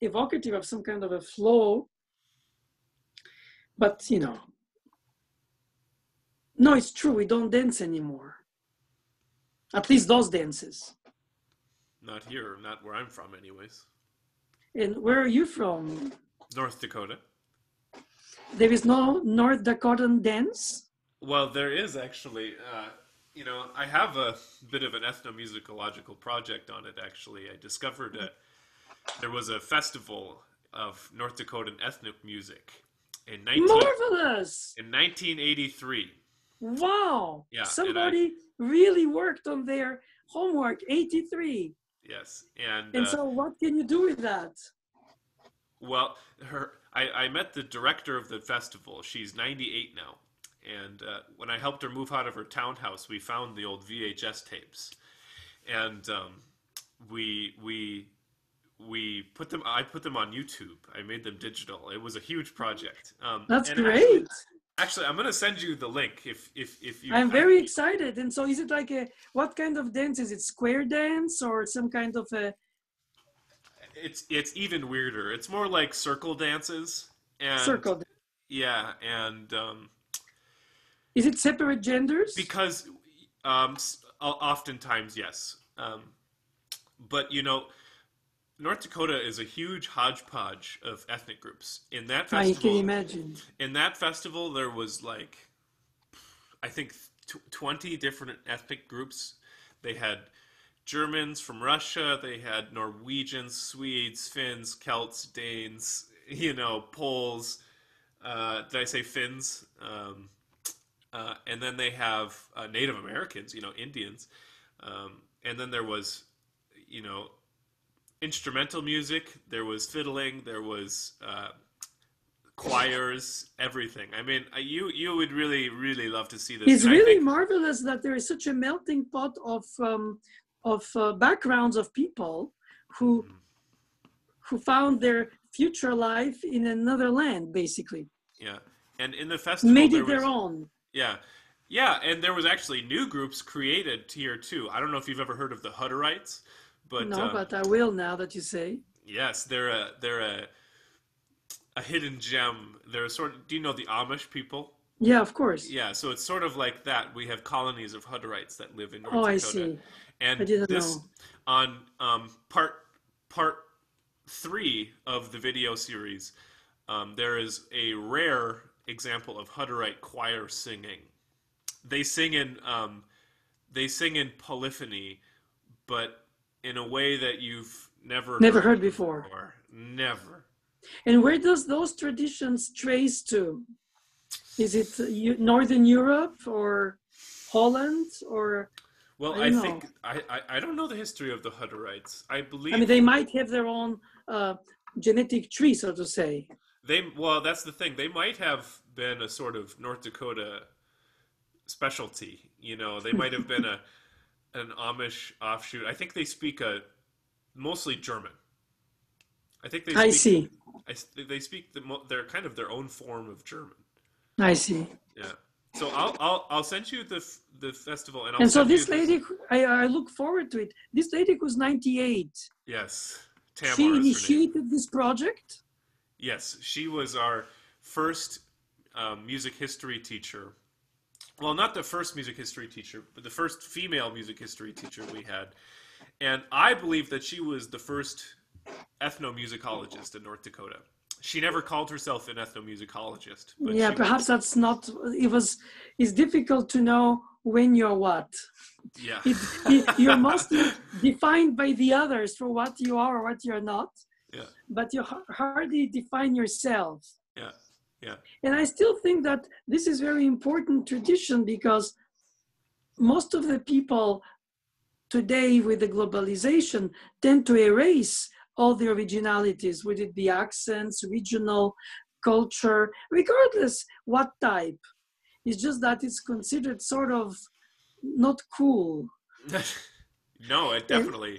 evocative of some kind of a flow. But, you know, no, it's true. We don't dance anymore. At least those dances. Not here, not where I'm from, anyways. And where are you from? North Dakota. There is no North Dakotan dance? Well, there is actually. Uh, you know, I have a bit of an ethnomusicological project on it. Actually, I discovered a, there was a festival of North Dakotan ethnic music in 19, marvelous in 1983. Wow! Yeah, somebody I, really worked on their homework. 83. Yes, and and uh, so what can you do with that? Well, her I, I met the director of the festival. She's 98 now and uh, when I helped her move out of her townhouse, we found the old VHS tapes, and um, we we we put them. I put them on YouTube. I made them digital. It was a huge project. Um, That's great. Actually, actually, I'm going to send you the link if if if you. I'm very excited. And so, is it like a what kind of dance? Is it square dance or some kind of a? It's it's even weirder. It's more like circle dances and circle. Yeah, and um, is it separate genders? Because um, oftentimes, yes. Um, but you know, North Dakota is a huge hodgepodge of ethnic groups. In that festival, I can imagine. In that festival, there was like, I think, twenty different ethnic groups. They had Germans from Russia. They had Norwegians, Swedes, Finns, Celts, Danes. You know, Poles. Uh, did I say Finns? Um, uh, and then they have uh, Native Americans. You know, Indians. Um, and then there was, you know, instrumental music. There was fiddling. There was uh, choirs, everything. I mean, uh, you you would really really love to see this. It's really think... marvelous that there is such a melting pot of um, of uh, backgrounds of people who mm. who found their future life in another land, basically. Yeah, and in the festival, made it their own. Yeah, yeah, and there was actually new groups created here too. I don't know if you've ever heard of the Hutterites, but no, uh, but I will now that you say. Yes, they're a they're a a hidden gem. They're a sort of. Do you know the Amish people? Yeah, of course. Yeah, so it's sort of like that. We have colonies of Hutterites that live in North oh, Dakota. I see. And I didn't this know. on um, part part three of the video series, um, there is a rare example of Hutterite choir singing. They sing in um, they sing in polyphony, but in a way that you've never never heard, heard before. before. Never. And where does those traditions trace to? Is it Northern Europe or Holland or? Well, I, I think I, I, I don't know the history of the Hutterites. I believe. I mean, they might have their own uh, genetic tree, so to say. They well, that's the thing. They might have been a sort of North Dakota specialty. You know, they might have been a an Amish offshoot. I think they speak a mostly German. I think they. Speak, I see. I, they speak the, they're kind of their own form of German. I see. Yeah. So I'll I'll I'll send you the the festival and I'll and so this lady I, I look forward to it. This lady was ninety eight. Yes, Tamara she initiated this project. Yes, she was our first um, music history teacher. Well, not the first music history teacher, but the first female music history teacher we had. And I believe that she was the first ethnomusicologist in North Dakota. She never called herself an ethnomusicologist. yeah, perhaps was. that's not. It was. It's difficult to know when you're what. Yeah. It, it, you're mostly defined by the others for what you are or what you're not. Yeah. But you hardly define yourself. Yeah. Yeah. And I still think that this is very important tradition because most of the people today with the globalization tend to erase all the originalities, would it be accents, regional culture, regardless what type. It's just that it's considered sort of not cool. no, it definitely.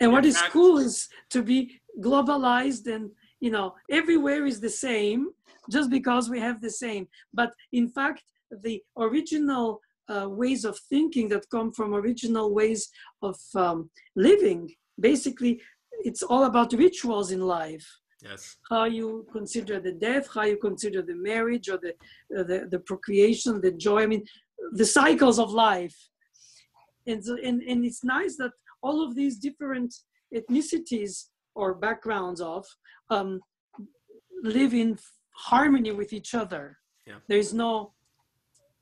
And, and what is fact, cool is to be globalized and you know everywhere is the same just because we have the same. But in fact, the original uh, ways of thinking that come from original ways of um, living basically it's all about rituals in life. Yes. How you consider the death, how you consider the marriage or the, uh, the, the procreation, the joy. I mean, the cycles of life. And, so, and, and it's nice that all of these different ethnicities or backgrounds of um, live in harmony with each other. Yeah. There is no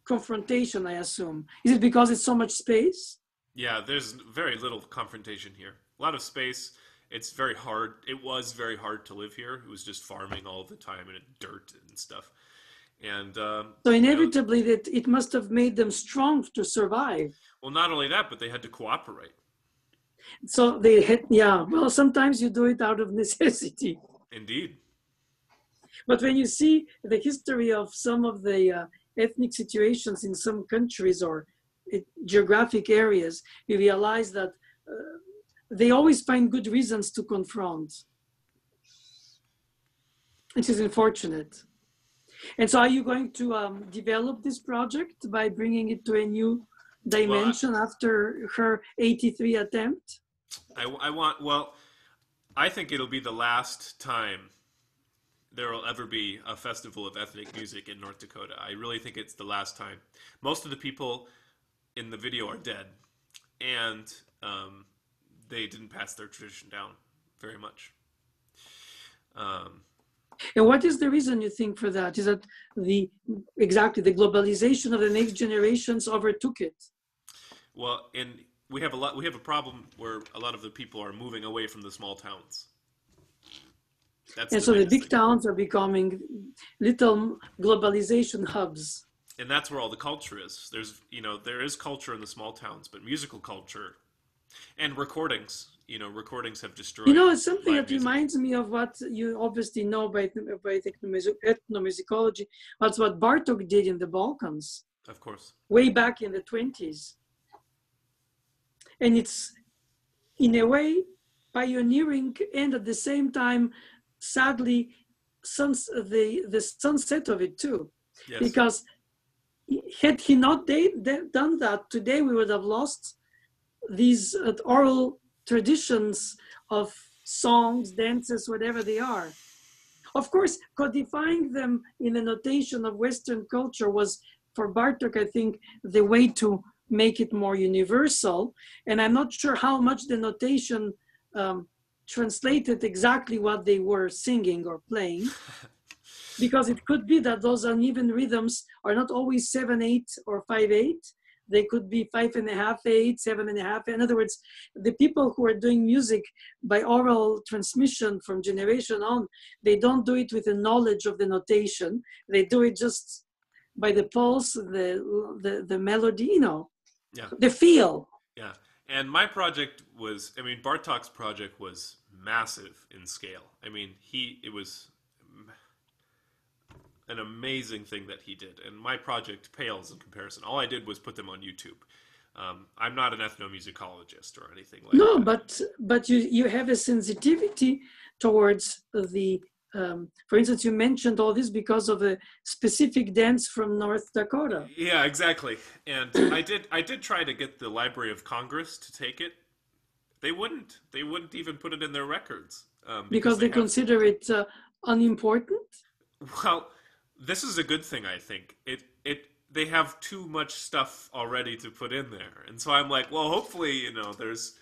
confrontation, I assume. Is it because it's so much space? Yeah, there's very little confrontation here. A lot of space it's very hard. It was very hard to live here. It was just farming all the time and dirt and stuff. And um, so inevitably, you know, that it must have made them strong to survive. Well, not only that, but they had to cooperate. So they had, yeah. Well, sometimes you do it out of necessity. Indeed. But when you see the history of some of the uh, ethnic situations in some countries or it, geographic areas, you realize that uh, they always find good reasons to confront, which is unfortunate. And so, are you going to um, develop this project by bringing it to a new dimension well, I, after her 83 attempt? I, I want, well, I think it'll be the last time there will ever be a festival of ethnic music in North Dakota. I really think it's the last time. Most of the people in the video are dead. And um, they didn't pass their tradition down very much. Um, and what is the reason you think for that? Is that the exactly the globalization of the next generations overtook it? Well, in we have a lot. We have a problem where a lot of the people are moving away from the small towns. That's and the so the big thing. towns are becoming little globalization hubs. And that's where all the culture is. There's, you know, there is culture in the small towns, but musical culture and recordings. You know, recordings have destroyed. You know, it's something that music. reminds me of what you obviously know by by ethnomusicology. That's what Bartok did in the Balkans. Of course. Way back in the twenties, and it's in a way pioneering and at the same time sadly suns, the, the sunset of it too. Yes. Because had he not de- de- done that, today we would have lost these uh, oral traditions of songs, dances, whatever they are. Of course, codifying them in the notation of Western culture was, for Bartok, I think, the way to make it more universal. And I'm not sure how much the notation um, translated exactly what they were singing or playing. Because it could be that those uneven rhythms are not always seven eight or five eight. They could be five and a half eight seven and a half. In other words the people who are doing music by oral transmission from generation on they don't do it with a knowledge of the notation. They do it just by the pulse the the, the melody you know yeah the feel yeah and my project was, I mean, Bartok's project was massive in scale. I mean, he, it was an amazing thing that he did. And my project pales in comparison. All I did was put them on YouTube. Um, I'm not an ethnomusicologist or anything like no, that. No, but but you you have a sensitivity towards the um, for instance, you mentioned all this because of a specific dance from North Dakota. Yeah, exactly. And I did I did try to get the Library of Congress to take it. They wouldn't. They wouldn't even put it in their records um, because, because, they, they consider it uh, unimportant. Well, this is a good thing, I think. It it they have too much stuff already to put in there, and so I'm like, well, hopefully, you know, there's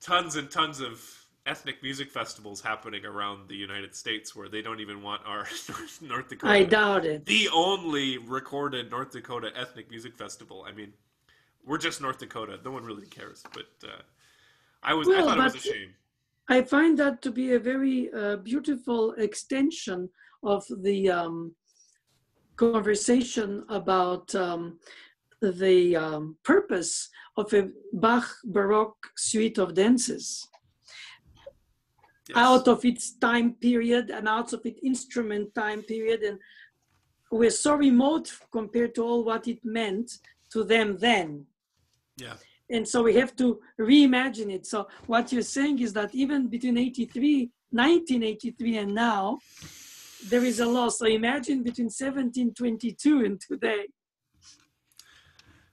tons and tons of ethnic music festivals happening around the United States where they don't even want our North Dakota. I doubt it. The only recorded North Dakota ethnic music festival. I mean, we're just North Dakota. No one really cares. But uh, I was well, I thought it was a shame. I find that to be a very uh, beautiful extension of the um, conversation about um, the um, purpose of a Bach Baroque suite of dances yes. out of its time period and out of its instrument time period. And we're so remote compared to all what it meant to them then. Yeah. And so we have to reimagine it. So what you're saying is that even between 83 1983 and now there is a loss so imagine between 1722 and today.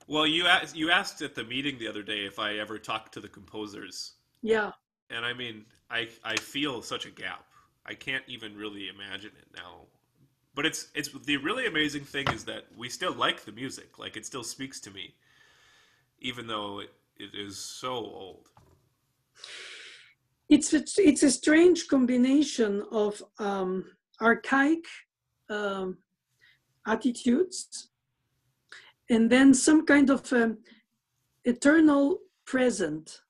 Well you asked you asked at the meeting the other day if i ever talked to the composers. Yeah. And i mean I I feel such a gap. I can't even really imagine it now. But it's it's the really amazing thing is that we still like the music. Like it still speaks to me, even though it, it is so old. It's a, it's a strange combination of um, archaic um, attitudes and then some kind of um, eternal present.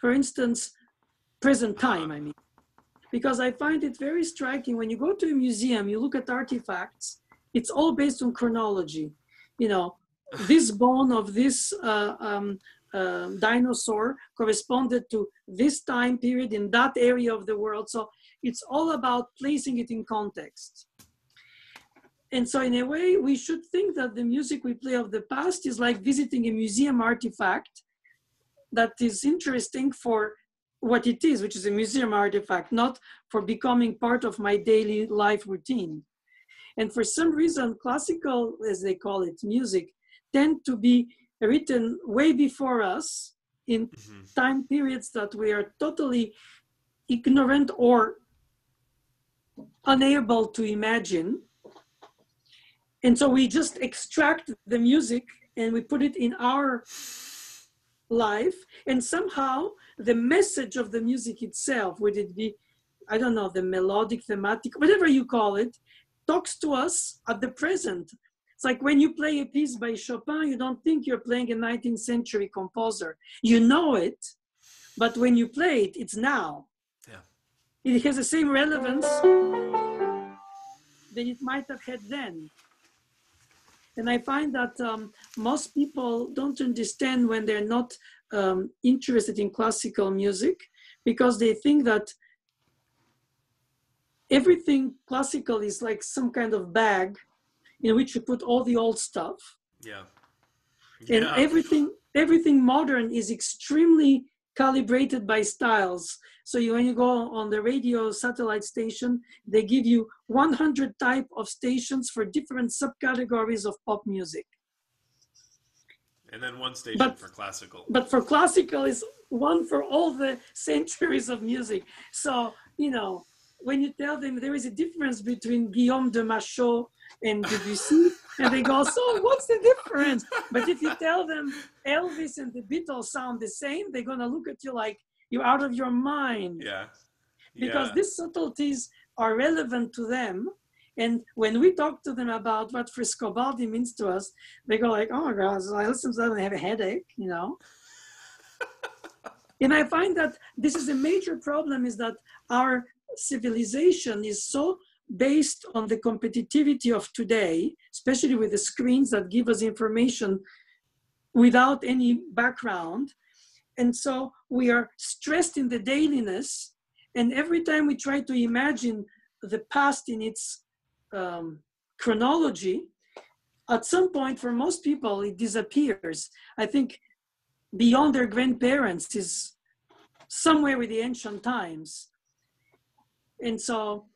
For instance, present time, I mean. Because I find it very striking when you go to a museum, you look at artifacts, it's all based on chronology. You know, this bone of this uh, um, uh, dinosaur corresponded to this time period in that area of the world. So it's all about placing it in context. And so, in a way, we should think that the music we play of the past is like visiting a museum artifact that is interesting for what it is, which is a museum artifact, not for becoming part of my daily life routine. And for some reason, classical, as they call it, music, tend to be written way before us in mm-hmm. time periods that we are totally ignorant or unable to imagine. And so we just extract the music and we put it in our life and somehow the message of the music itself would it be i don't know the melodic thematic whatever you call it talks to us at the present It's like when you play a piece by Chopin, you don't think you're playing a 19th century composer. You know it, but when you play it, it's now. Yeah. It has the same relevance that it might have had then. And I find that um, most people don't understand when they're not um, interested in classical music because they think that everything classical is like some kind of bag in which you put all the old stuff. Yeah. And Yeah. everything everything modern is extremely calibrated by styles. So you, when you go on the radio satellite station, they give you 100 type of stations for different subcategories of pop music. And then one station But- for classical. But for classical is one for all the centuries of music. So, you know, when you tell them there is a difference between Guillaume de Machaut and Debussy, and they go, so what's the difference? But if you tell them Elvis and the Beatles sound the same, they're gonna look at you like you're out of your mind yeah. because yeah. these subtleties are relevant to them. And when we talk to them about what Frescobaldi means to us, they go like, "Oh my God, so I listen to that and have a headache," you know. and I find that this is a major problem: is that our civilization is so based on the competitivity of today, especially with the screens that give us information without any background. And so we are stressed in the dailiness. And every time we try to imagine the past in its um, chronology, at some point, for most people, it disappears. I think beyond their grandparents is somewhere with the ancient times. And so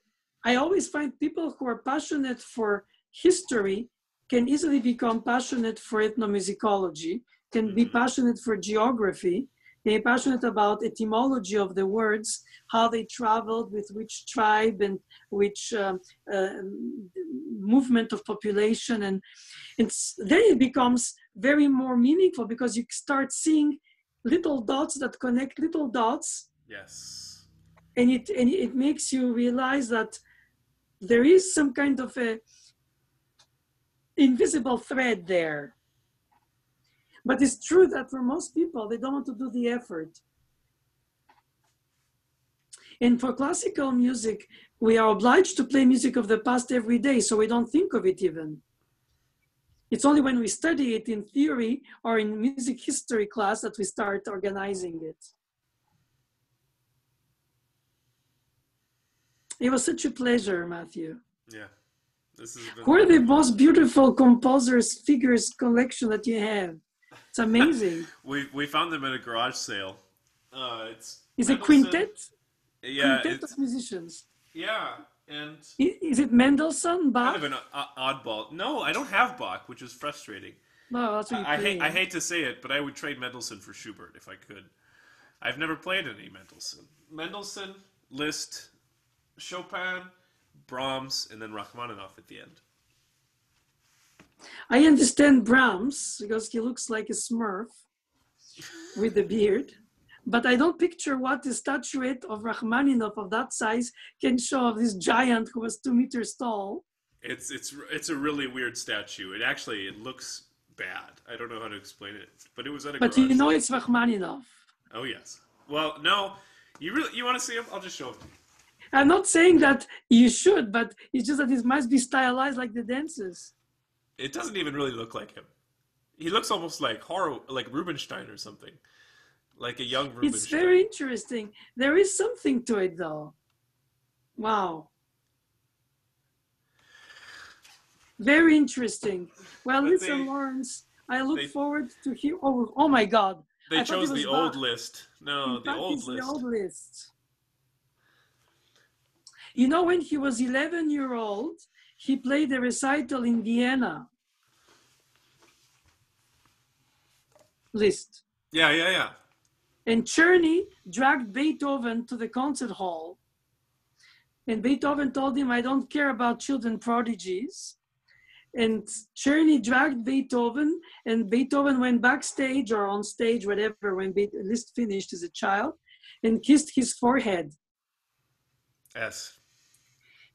I always find people who are passionate for history can easily become passionate for ethnomusicology, can be Mhm. passionate for geography, be passionate about etymology of the words, how they traveled with which tribe and which um, uh, movement of population. And it's, then it becomes very more meaningful because you start seeing little dots that connect little dots Yes. and it and it makes you realize that there is some kind of a invisible thread there but it's true that for most people they don't want to do the effort and for classical music we are obliged to play music of the past every day so we don't think of it even it's only when we study it in theory or in music history class that we start organizing it It was such a pleasure, Matthew. Yeah. This been Who are the most beautiful composers' figures collection that you have? It's amazing. we we found them at a garage sale. Uh, it's Is it Mendelssohn- quintet? Yeah, quintet of musicians. yeah, and Is it Mendelssohn, Bach? kind of an oddball. No, I don't have Bach, which is frustrating. no, that's what I, I hate I hate to say it, but I would trade Mendelssohn for Schubert if I could. I've never played any Mendelssohn. Mendelssohn, Liszt, Chopin, Brahms, and then Rachmaninoff at the end. I understand Brahms because he looks like a smurf with a beard. But I don't picture what the statuette of Rachmaninoff of that size can show of this giant who was two meters tall. It's it's it's a really weird statue. It actually it looks bad. I don't know how to explain it, but it was at a But you know it's Rachmaninoff. Oh yes. Well, no. You really you want to see him? I'll just show him. I'm not saying that you should, but it's just that it must be stylized like the dances. It doesn't even really look like him. He looks almost like horror, like Rubinstein or something, like a young Rubinstein. It's very interesting. There is something to it, though. Wow. Very interesting. Well, But listen, they- Lorenz, I look they- forward to hear. Oh, oh my God! They chose the old Bach. Liszt. No, In the fact, old it's Liszt. The old Liszt. You know, when he was 11 year old, he played a recital in Vienna. Liszt. Yeah, yeah, yeah. And Czerny dragged Beethoven to the concert hall. And Beethoven told him, I don't care about children prodigies. And Czerny dragged Beethoven, and Beethoven went backstage or on stage, whatever, when Be- Liszt finished as a child, and kissed his forehead. Yes.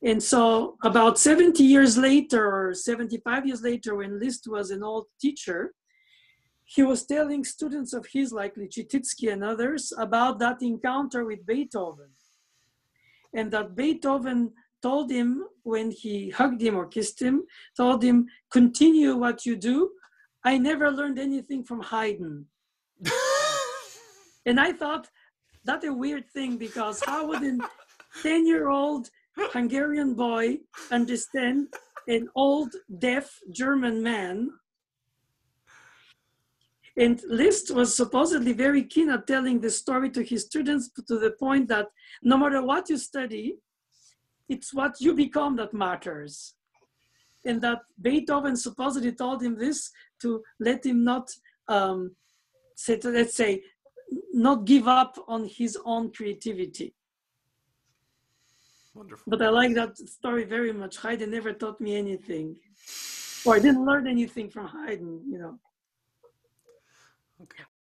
And so, about 70 years later, or 75 years later, when Liszt was an old teacher, he was telling students of his, like Leschetizky and others, about that encounter with Beethoven. And that Beethoven told him when he hugged him or kissed him, told him, continue what you do. I never learned anything from Haydn. and I thought that a weird thing because how would a 10 year old Hungarian boy understand an old deaf German man? And Liszt was supposedly very keen at telling the story to his students to the point that no matter what you study, it's what you become that matters. And that Beethoven supposedly told him this to let him not, um, say, let's say, not give up on his own creativity. Wonderful. But I like that story very much. Haydn never taught me anything, or I didn't learn anything from Haydn, you know. Okay.